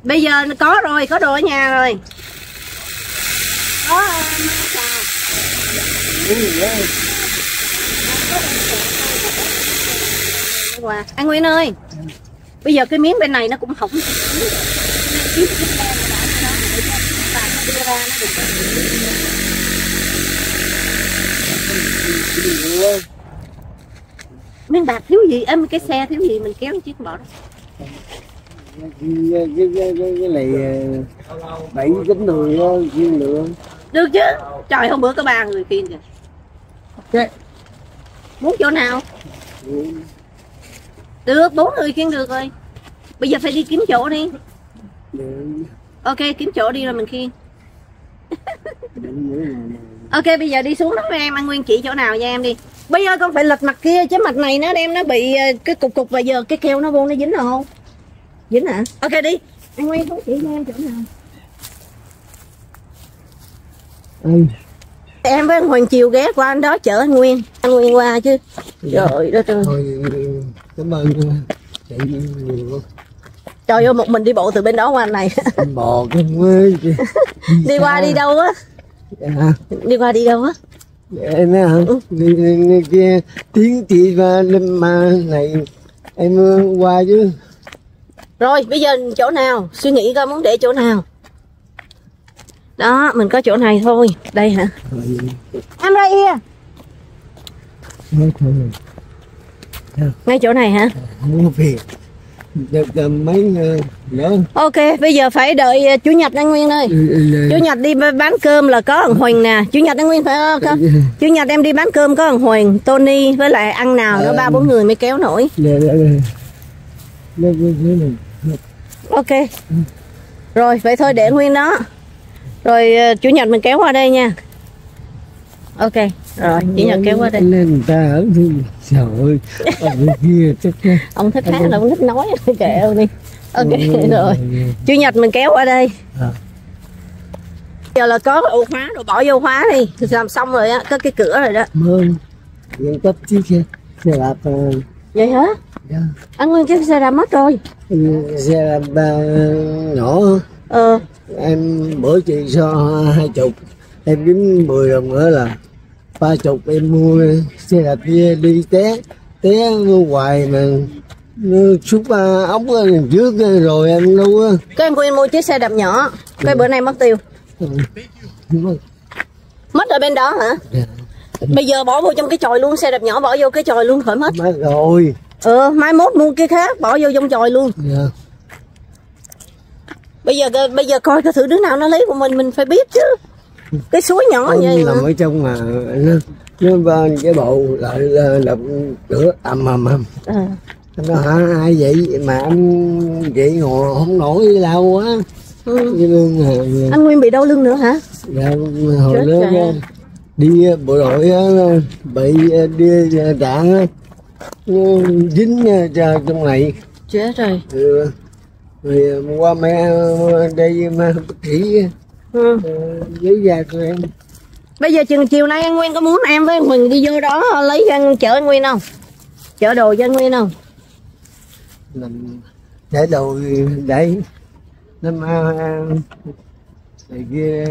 bây giờ có rồi có đồ ở nhà rồi. Có anh Nguyên ơi bây giờ cái miếng bên này nó cũng hỏng. Miếng bạc thiếu gì? Em cái xe thiếu gì? Mình kéo chiếc bỏ đó. Cái cái cái này bảy tính người thôi riêng lượng được chứ? Trời hôm bữa có ba người khiêng kìa. Ok. Muốn chỗ nào được bốn người khiêng được rồi. Bây giờ phải đi kiếm chỗ đi. Ok kiếm chỗ đi rồi mình khiêng. Ok bây giờ đi xuống đó với em anh nguyên chỉ chỗ nào nha em đi. Bây giờ con phải lật mặt kia chứ mặt này nó đem nó bị ờ, cái cục cục và giờ cái keo nó vô nó dính rồi không? Dính hả? Ok đi. Anh nguyên xuống chỉ cho em chỗ nào. Anh em với anh Hoàng Chiều ghé qua anh đó chở anh Nguyên. Anh Nguyên qua chứ. Trời đất ơi cảm ơn. Chị nhiều trời ơi một mình đi bộ từ bên đó qua này. Bò không ơi đi qua đi đâu á? Dạ. Đi qua đi đâu á? Em á hả? Đi, đi, đi kia tiếng chị và lâm ma này. Em qua chứ. Rồi bây giờ chỗ nào? Suy nghĩ coi muốn để chỗ nào? Đó mình có chỗ này thôi. Đây hả? Em ra ia thôi thôi ngay chỗ này hả? Có phiền được ờ, mấy ờ, nữa ok bây giờ phải đợi ờ, chủ nhật anh nguyên ơi. Chủ nhật đi bán cơm là có thằng huỳnh nè. Chủ nhật anh nguyên phải không? Chủ nhật em đi bán cơm có thằng huỳnh tony với lại ăn nào đó ba bốn người mới kéo nổi. Dạ, dạ, dạ. Ok. Rồi vậy thôi để nguyên đó. Rồi ờ, chủ nhật mình kéo qua đây nha ok rồi chủ nhật kéo qua đây người ta ở thì trời ơi ở bên kia chắc cái ông thích hát là ông thích nói kệ ông đi. Ok rồi. chủ nhật mình kéo qua đây. À. giờ là có ổ khóa rồi bỏ vô khóa đi. Làm xong rồi á có cái cửa rồi đó. Mơn những cấp chiếc xe xe đạp vậy hả? Dạ. anh nguyên chiếc xe đã mất rồi. Xe đạp ờ, nhỏ. Ờ. Em bữa chị cho hai chục em kiếm 10 đồng nữa là ba chục em mua xe đạp kia đi té té hoài mà. Xúc ở đằng trước rồi em đâu á. Cái anh nguyên mua chiếc xe đạp nhỏ cái bữa nay mất tiêu. Mất ở bên đó hả? Bây giờ bỏ vô trong cái chòi luôn xe đạp nhỏ bỏ vô cái chòi luôn khỏi mất. Mất rồi. Ờ mai mốt mua cái khác bỏ vô trong chòi luôn. Dạ. bây giờ bây giờ coi cái thử đứa nào nó lấy của mình mình phải biết chứ cái suối nhỏ ông vậy nằm ở trong mà nó nó bên cái bộ lại là đập cửa ầm ầm ầm. À. nó hả ai vậy? Mà anh vậy ngồi không nổi lâu quá. Ừ. lưng là anh nguyên bị đau lưng nữa hả? Dạ, hồi Chết đó đi bộ đội á, bị đi đạn á, nó dính cho trong này. Chết rồi. Ừ. rồi qua mẹ đây mà bác sĩ ừ. giấy của em. Bây giờ chừng chiều nay anh nguyên có muốn em với Huỳnh đi vô đó lấy anh chở anh nguyên không? Chở đồ cho anh nguyên không? Làm để đồ để nó mà này kia.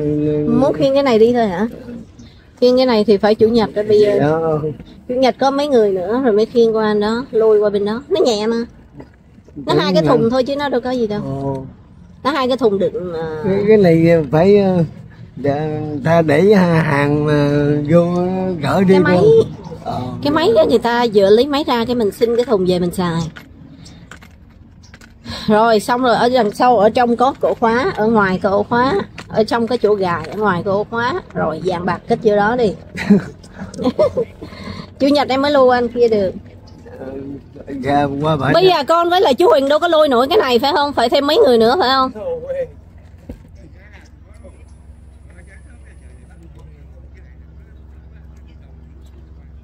Muốn khiêng cái này đi thôi hả? Khiêng cái này thì phải chủ nhật rồi bây giờ. Đó chủ nhật có mấy người nữa rồi mới khiêng qua đó lôi qua bên đó. Nó nhẹ mà. Nó hai cái thùng thôi chứ nó đâu có gì đâu. Ồ, nó hai cái thùng đựng à, cái, cái này phải ờ, để, ta để hàng mà vô gỡ đi cái máy. Ờ, cái máy đó người ta vừa lấy máy ra cái mình xin cái thùng về mình xài. Rồi xong rồi ở đằng sau ở trong có cổ khóa ở ngoài có ổ khóa ở trong cái chỗ gài ở ngoài có ổ khóa. Rồi vàng bạc kích vô đó đi. Chủ nhật em mới lưu anh kia được dạ, qua bây giờ con với lại chú Huỳnh đâu có lôi nổi cái này phải không? Phải thêm mấy người nữa phải không?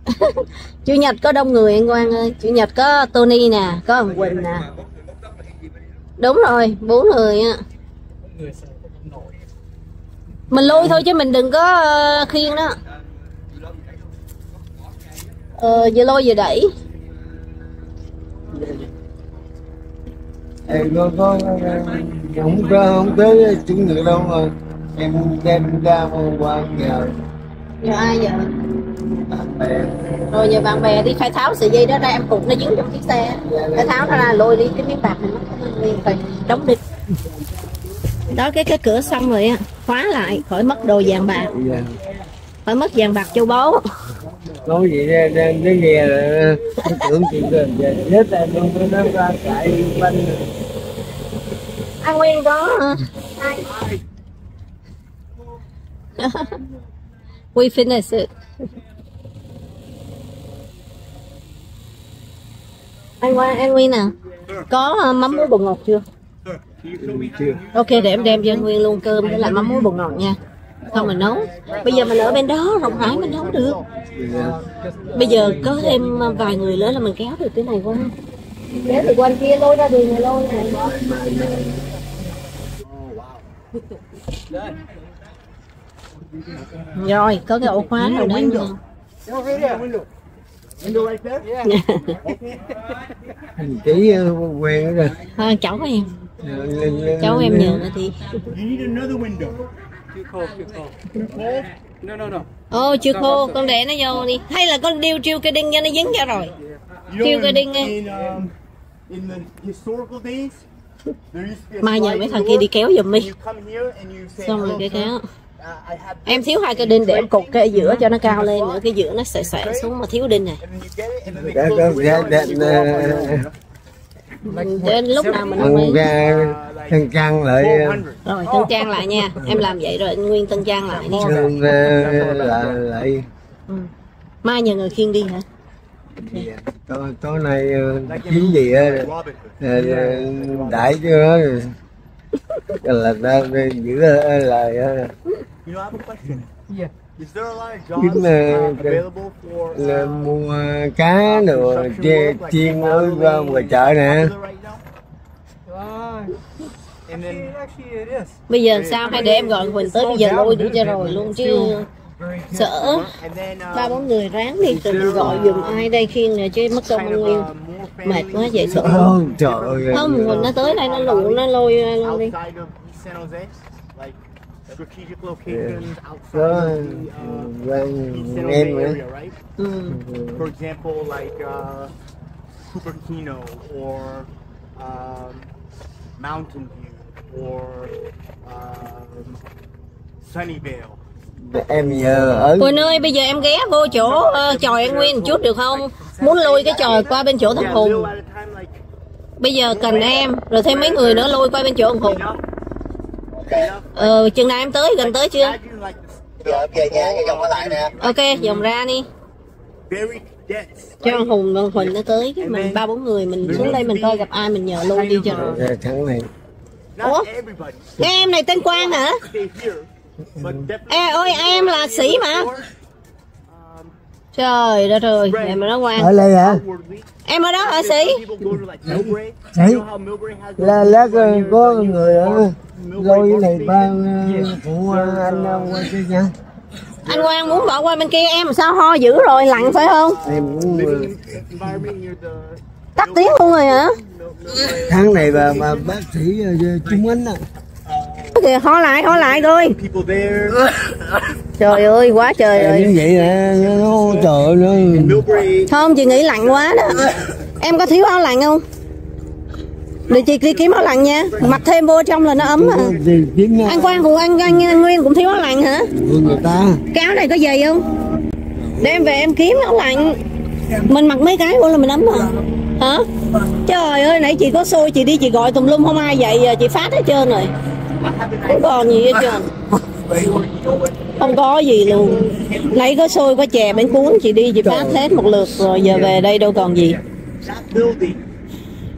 Chủ nhật có đông người anh Quang ơi. Chủ nhật có Tony nè có ông Quỳnh nè. Đúng rồi bốn người á. Mình lôi thôi chứ mình đừng có ờ, khiêng đó. Ờ vừa lôi vừa đẩy em có có không có không tới chủ nhật đâu mà em đem ra qua nhờ giờ ai giờ bạn bè. Rồi giờ bạn bè đi phải tháo sợi dây đó ra em cục nó dính trong chiếc xe. Phải tháo nó ra lôi đi cái miếng bạc này nó phải đóng đi. Đó cái cái cửa xong rồi á khóa lại khỏi mất đồ vàng bạc. Dạ. khỏi mất vàng bạc châu báu nói gì ra đang cái nghe là nó tưởng chuyện rồi giờ chết em luôn nó ra chạy quanh anh nguyên có hả? we finish it anh Quang anh Nguyên nè có ờ, mắm muối bột ngọt chưa? Chưa. Ok để em đem cho anh Nguyên luôn cơm với lại mắm muối bột ngọt nha không mình nấu. Bây giờ mình ở bên đó rộng rãi mình nấu được. Bây giờ có thêm vài người nữa là mình kéo được cái này qua. Kéo từ quan kia lôi ra đường này lôi này. Rồi có cái ổ khóa rồi đấy anh chỉ quen rồi thôi cháu em. Cháu em nhờ thì Too cold. Too cold? No, no, no. ô chưa khô con để nó vô đi. Hay là con điêu triêu cái đinh cho nó dính ra rồi. Cái in, đinh in, um, in the historical days, mai nhờ mấy thằng kia đi kéo giùm đi. xong rồi "Hello, cái kéo. Uh, em thiếu hai cái đinh để em cột cái giữa cho nó cao lên nữa. Cái giữa nó xệ xệ xuống mà thiếu đinh này đến lúc nào mình đi ra thằng căng lại 400. rồi tân trang lại nha. Em làm vậy rồi anh nguyên tân trang lại đi thương lại. lại ừ. mai nhờ người khiêng đi hả? Tối tối nay cái gì á Hood. ờ, đại nó là ta giữ lại Uh, for là uh, mua cá đồ chê chiên ở ngoài chợ nè. bây giờ sao? Hay để em gọi Quỳnh tới bây giờ lôi đi cho rồi luôn chứ sợ. uh, ba bốn người ráng đi từ gọi dùm ai đây khiêng nè chứ mất công anh Nguyên. uh, mệt quá vậy sợ. Ôi trời ơi không Quỳnh nó tới đây nó lụ nó lôi ra luôn đi outside of East San Jose, like strategic locations outside có of the uh, Jose em nữa area, right? ừ. For example, like uh, Cupertino or um, Mountain View or um, Sunnyvale. em giờ ở Quỳnh ơi bây giờ em ghé vô chỗ uh, chòi anh Nguyên một chút được không? Muốn lôi cái chòi qua bên chỗ thằng Yeah, Hùng. Bây giờ cần em rồi thêm mấy người nữa lôi qua bên chỗ thằng Hùng. Ờ chừng nào em tới gần tới chưa về nhà lại nè ok dòng ra đi cho hùng con huỳnh nó tới cái mình ba bốn người mình xuống đây mình coi gặp ai mình nhờ luôn đi cho Rồi, thằng này Ủa? everybody. em này tên quang hả. Ê ơi em là sĩ mà trời đất ơi em mà nó ở quang đây hả em ở đó hả sĩ. Sĩ. Là lát bars có người ở lôi này ba station? Yes. phụ anh ờ, qua chơi nha anh quang muốn bỏ qua bên kia em sao ho dữ rồi lặng phải không em muốn tắt tiếng luôn rồi hả tháng này bà bà bác sĩ ờ, Trung Ánh á kìa ho lại ho lại rồi there. trời ơi quá trời ơi. như vậy nè nó trời nó Millbrae. không chị nghĩ lạnh quá đó. Em có thiếu áo lạnh không? Để chị đi kiếm áo lạnh nha. Mặc thêm vô trong là nó ấm à thì anh quang cùng anh, anh, anh nguyên cũng thiếu áo lạnh hả? Người ta. Cái áo này có dày không? Để em về em kiếm áo lạnh. Mình mặc mấy cái vô là mình ấm à hả? Trời ơi nãy chị có xôi chị đi chị gọi tùm lum không ai dậy giờ chị phát hết trơn rồi không còn gì hết trơn. Không có gì luôn. Nãy có xôi có chè bánh cuốn chị đi chị phát hết một lượt rồi giờ về đây đâu còn gì.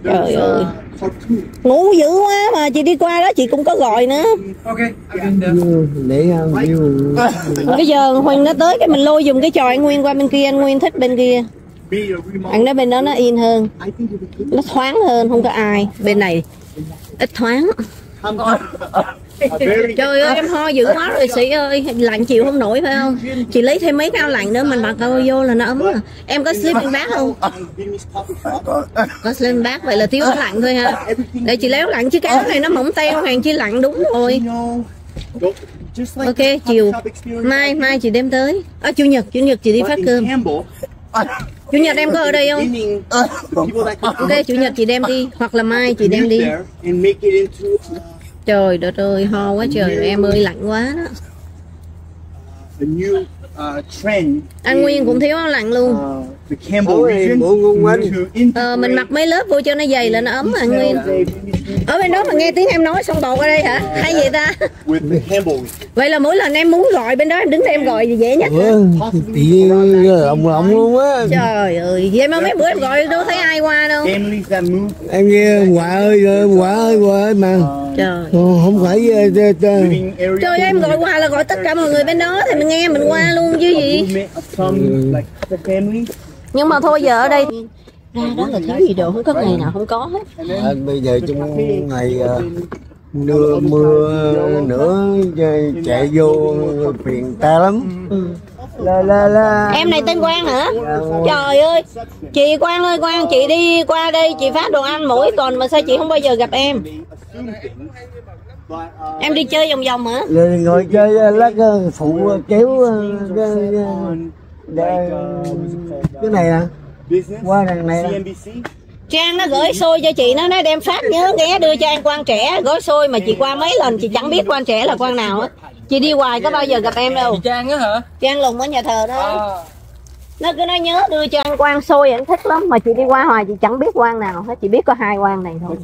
Trời ơi. Ngủ dữ quá mà chị đi qua đó chị cũng có gọi nữa. Để bây giờ Huỳnh nó tới cái mình lôi dùng cái trò anh Nguyên qua bên kia anh Nguyên thích bên kia. Anh nói bên đó nó in hơn. Nó thoáng hơn không có ai. Bên này ít thoáng không very trời ơi em ho dữ quá rồi sĩ ơi. Lạnh chịu không nổi phải không? Chị lấy thêm mấy cái lạnh nữa mình mặc ao vô là nó ấm à. em có sleeping bag không? Có sleeping bag vậy là thiếu lạnh thôi ha để chị lấy áo lạnh chứ cái áo này nó mỏng teo hàng chi lạnh đúng rồi. Ok chiều. Mai mai chị đem tới. À, chủ nhật chủ nhật chị đi phát cơm. Chủ nhật em có ở đây không? Ok chủ nhật chị đem đi hoặc là mai chị đem đi trời đất ơi ho quá trời em ơi lạnh quá đó. A new uh, trend. anh Nguyên cũng thiếu áo lạnh luôn. uh, integrate ờ, mình mặc mấy lớp vô cho nó dày là nó ấm anh Nguyên. ở bên đó mà nghe tiếng em nói xong bột ở đây hả? Hay vậy ta? Vậy là mỗi lần em muốn gọi bên đó em đứng đây em gọi thì dễ nhất ông ông luôn á. Trời ơi vậy mà mấy bữa em gọi đâu thấy ai qua đâu. Em nghe quả ơi quả ơi quả ơi mà trời. Ờ, không phải ờ, ờ, trời ơi, em gọi qua là gọi tất cả mọi người bên đó thì mình nghe mình qua luôn chứ gì. Families. nhưng mà thôi giờ ở đây ra đó là thiếu gì đồ? Không có ngày nào không có hết. À, bây giờ trong ngày mưa mưa nữa chạy vô phiền ta lắm la la la em này tên Quang hả? Trời ơi chị Quang ơi Quang chị đi qua đây chị phát đồ ăn mỗi tuần mà sao chị không bao giờ gặp em? Em đi chơi vòng vòng hả? Rồi ngồi chơi ờ, lát ờ, phụ ờ, kéo cái, cái, này à? Business. qua đằng này. Trang nó gửi xôi cho chị nó nói đem phát nhớ ghé đưa cho anh quan trẻ gói xôi mà chị qua mấy lần chị chẳng biết quan trẻ là quan nào á chị đi hoài có bao giờ gặp em đâu. Trang á hả? Trang lùng ở nhà thờ đó. À, nó cứ nói nhớ đưa cho anh quan xôi anh thích lắm. Mà chị đi qua hoài chị chẳng biết quan nào hết chị biết có hai quan này thôi.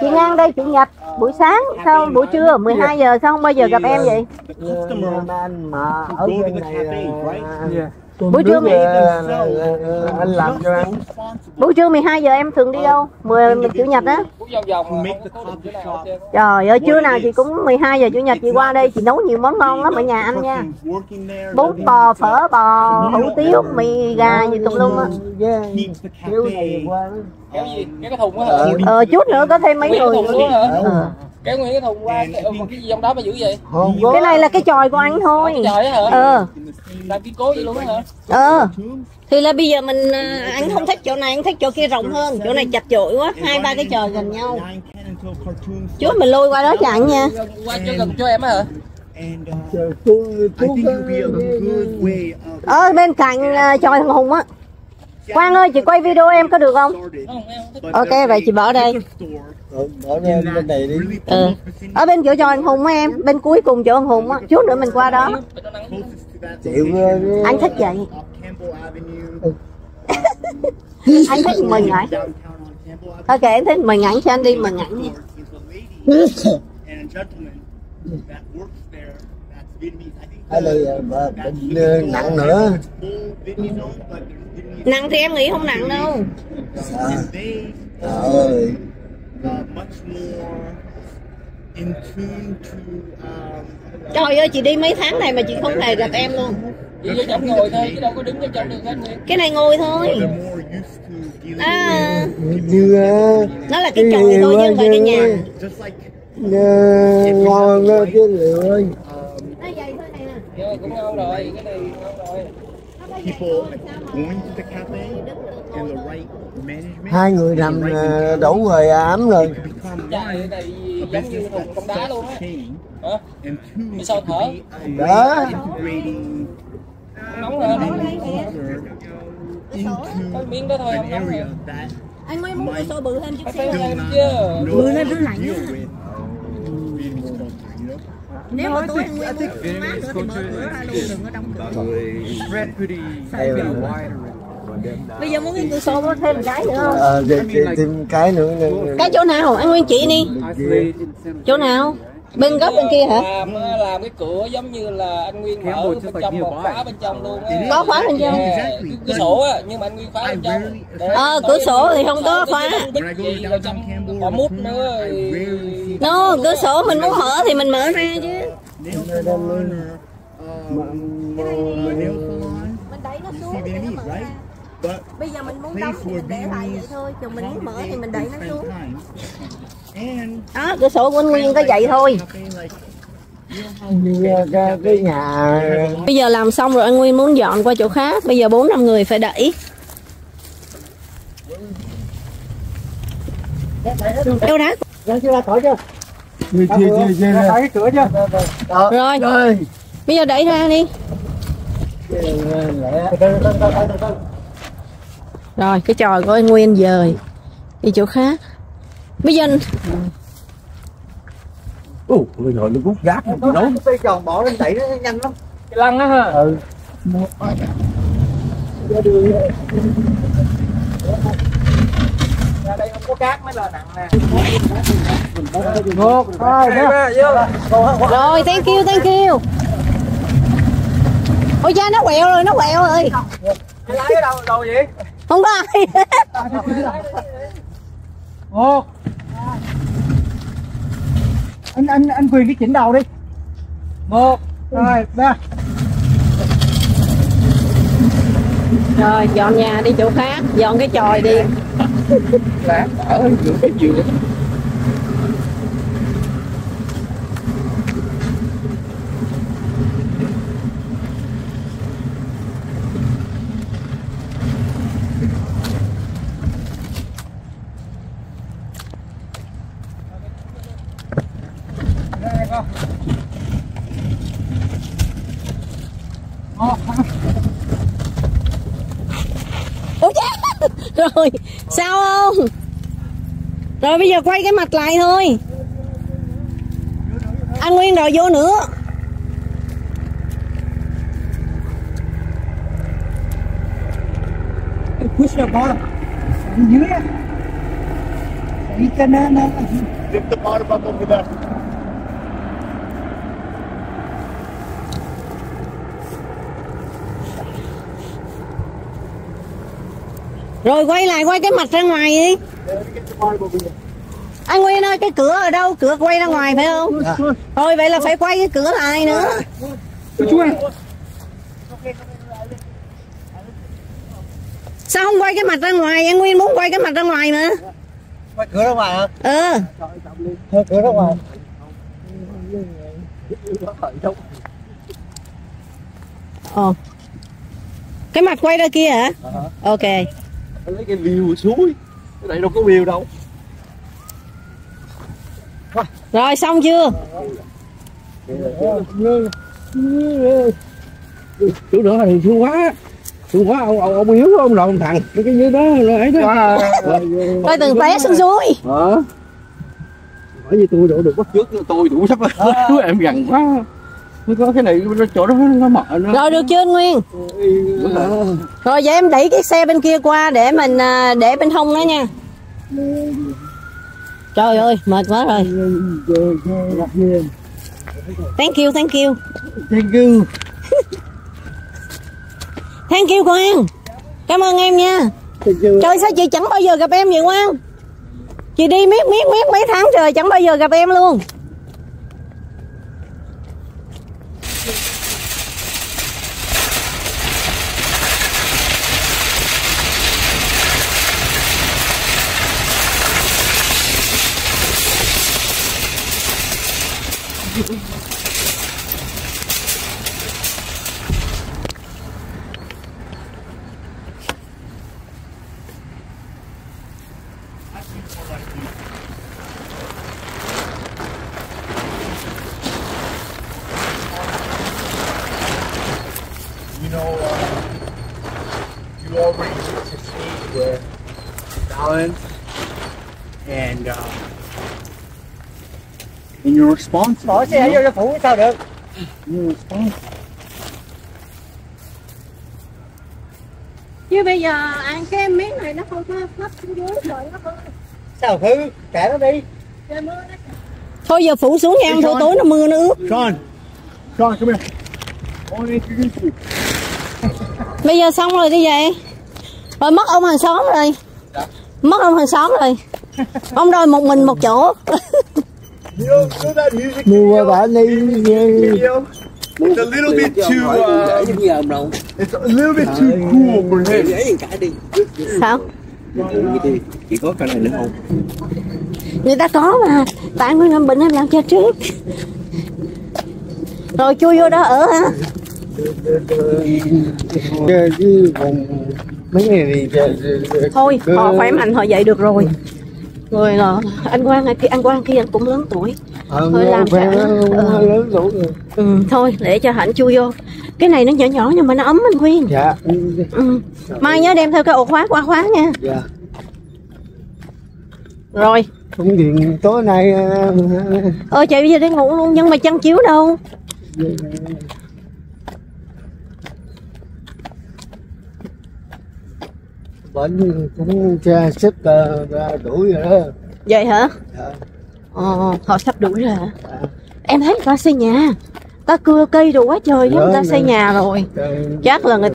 Chị ngang đây chủ nhật buổi sáng sao buổi trưa 12 giờ sao không bao giờ gặp em vậy Ờ, ờ, Buổi trưa ờ, ờ, ờ, anh làm cho ăn buổi trưa 12 giờ em thường đi đâu? 10 chủ nhật á. trời ơi trưa nào chị cũng 12 giờ chủ nhật chị qua đây chị nấu nhiều món ngon lắm ở nhà anh nha. Bún bò phở bò hủ tiếu mì gà gì tùm lum á. Kéo gì? Cái thùng á? Ờ, ờ chút nữa có thêm mấy người cái ờ. Kéo nguyên cái thùng qua, cái, ừ, cái gì trong đó mà dữ vậy? không có cái này là cái chòi của anh thôi Cái á hả? ờ Làm kiên cố vậy luôn hả? ờ thì là bây giờ mình à, anh không thích chỗ này anh thích chỗ kia rộng hơn chỗ này chặt chội quá hai ba cái chòi gần nhau chút mình lôi qua đó cho anh nha Qua cho gần cho em á hả? Ở bên cạnh à, chòi thằng hùng á Quang ơi chị quay video em có được không Ok, vậy chị bỏ đây. Ừ. Ở bên, bên này đi. Ừ. Ở bên giữa cho anh Hùng á em Bên cuối cùng chỗ anh Hùng á Chút nữa mình qua đó. Chịu Anh thích vậy. Anh thích mình ngẩn Thôi kệ anh thích mình ảnh cho anh đi mình ảnh nha. Đây bệnh nặng nữa. Nặng thì em nghĩ không nặng đâu. Trời ơi trời ơi chị đi mấy tháng này mà chị không hề gặp em luôn. Chị vô trong ngồi thôi chứ đâu có đứng vô trong được hết cái này ngồi thôi. À, như nó là cái chòi thôi chứ không phải cái nhà. Ngon đó chứ liệu ơi nó vậy thôi nè. Dạ, cũng ngon rồi cái này ngon rồi. people going to the cafe and the right hai người nằm ờ, đủ rồi ấm rồi giống như thùng công đá luôn á Hả? Vì sao thở? Đó. Nóng lên Có miếng đó thôi không nóng rồi anh mới muốn xô bự hơn chút xíu thêm know Bự lên nó lạnh nếu mà tối nguyên mát nữa thì mở cửa ra luôn đừng có đóng cửa Bây giờ muốn cái cửa sổ có thêm cái nữa không ờ thêm, thêm, thêm cái nữa cái chỗ nào anh nguyên chị đi chỗ nào bên góc bên kia hả làm làm cái cửa giống như là anh Nguyên mở bên trong một khóa bên trong luôn á có khóa bên trong cửa sổ á nhưng mà anh Nguyên khóa bên trong Để Ờ, cửa sổ thì không có khóa. có mút nữa no cửa sổ mình muốn mở thì mình mở ra chứ um, mình đẩy nó xuống bây giờ mình muốn đóng thì mình để lại vậy thôi. Còn mình muốn mở thì mình đẩy nó xuống. Đó cửa sổ của anh nguyên có vậy thôi. Cái, nhà. Bây giờ làm xong rồi anh nguyên muốn dọn qua chỗ khác. Bây giờ bốn năm người phải đẩy. Đâu đó chưa chưa chưa chưa ra cái cửa chưa rồi. Rồi bây giờ đẩy ra đi rồi cái tròi của anh nguyên dời đi chỗ khác. Bây giờ ủa rồi nó rút gác nó nấu. cái tròn bỏ lên đẩy nó nhanh lắm. Cái lăng á ha ừ. Ra đây không có cát mới là nặng nè. Rồi thank you thank you. Ôi cha nó quẹo rồi nó quẹo rồi. Lái ở đâu đâu vậy không có ai. Một. Anh anh anh quyền cái chỉnh đầu đi. Một hai ba. Rồi dọn nhà đi chỗ khác dọn cái chòi đi. Lát ở giữa cái giường rồi sao không? Rồi bây giờ quay cái mặt lại thôi. Anh nguyên đòi vô nữa. Push the bottom dưới á. Cho nó nó Lift the bottom up over there. Rồi quay lại quay cái mặt ra ngoài đi. Anh nguyên ơi cái cửa ở đâu? Cửa quay ra ngoài phải không? Thôi vậy là phải quay cái cửa lại nữa. Sao không quay cái mặt ra ngoài? Anh nguyên muốn quay cái mặt ra ngoài mà. Quay cửa ra ngoài hả? Ờ thôi cửa ra ngoài. Ờ. Cái mặt quay ra kia hả? Ok lấy cái view suối. Cái này đâu có view đâu. Rồi xong chưa? Chỗ nữa thì thương quá thương quá ông ông, ông yếu ông là ông thằng cái cái dưới đó là ấy đó. Coi từng té xuống suối. Hả? Hỏi gì tôi đổ được bắt trước tôi đủ sắp rồi em gần quá có cái này chỗ đó nó mở nó. Rồi được chưa anh nguyên? Rồi vậy em đẩy cái xe bên kia qua để mình à, để bên hông đó nha. Trời ơi mệt quá rồi. Thank you thank you. Thank you. Thank you Quang. Cảm ơn em nha. Trời sao chị chẳng bao giờ gặp em vậy Quang? Chị đi miết miết miết mấy tháng trời chẳng bao giờ gặp em luôn Response. bỏ xe vô cho phụ sao được? Your response. chứ bây giờ ăn cái miếng này nó không có hấp xuống dưới rồi nó không sao hư kệ nó đi. Thôi giờ phủ xuống nha thôi tối nó mưa nó ướt. Sean, Sean, come here. Bây giờ xong rồi đi về rồi mất ông hàng xóm rồi. Mất ông hàng xóm rồi. Ông đòi một mình một chỗ know, know that music mua video? video? It's a little bit too, uh, it's a little bit too cool for him. sao? Chỉ có cái này nữa không? Người ta có mà. Tại người nam bệnh em làm cho trước. Rồi chui vô đó ở ha mấy ngày thì thôi họ khỏe mạnh họ dậy được rồi. Rồi là anh quang này kia anh quang kia anh cũng lớn tuổi ờ, Thôi làm lớn tuổi rồi. Ừ, thôi để cho hạnh chui vô. Cái này nó nhỏ nhỏ nhưng mà nó ấm anh quyên. Dạ. Ừ. mai nhớ đem theo cái ổ khóa qua khóa nha. Dạ. Rồi. Không điện tối nay ờ, ơ chị bây giờ đi ngủ luôn nhưng mà chăn chiếu đâu? Bệnh cũng sức ờ, ra tuổi rồi đó. Vậy hả? Dạ. Ờ, họ sắp đuổi rồi hả? Em thấy người ta xây nhà. Ta cưa cây đồ quá trời người ta xây nhà rồi. Chắc là người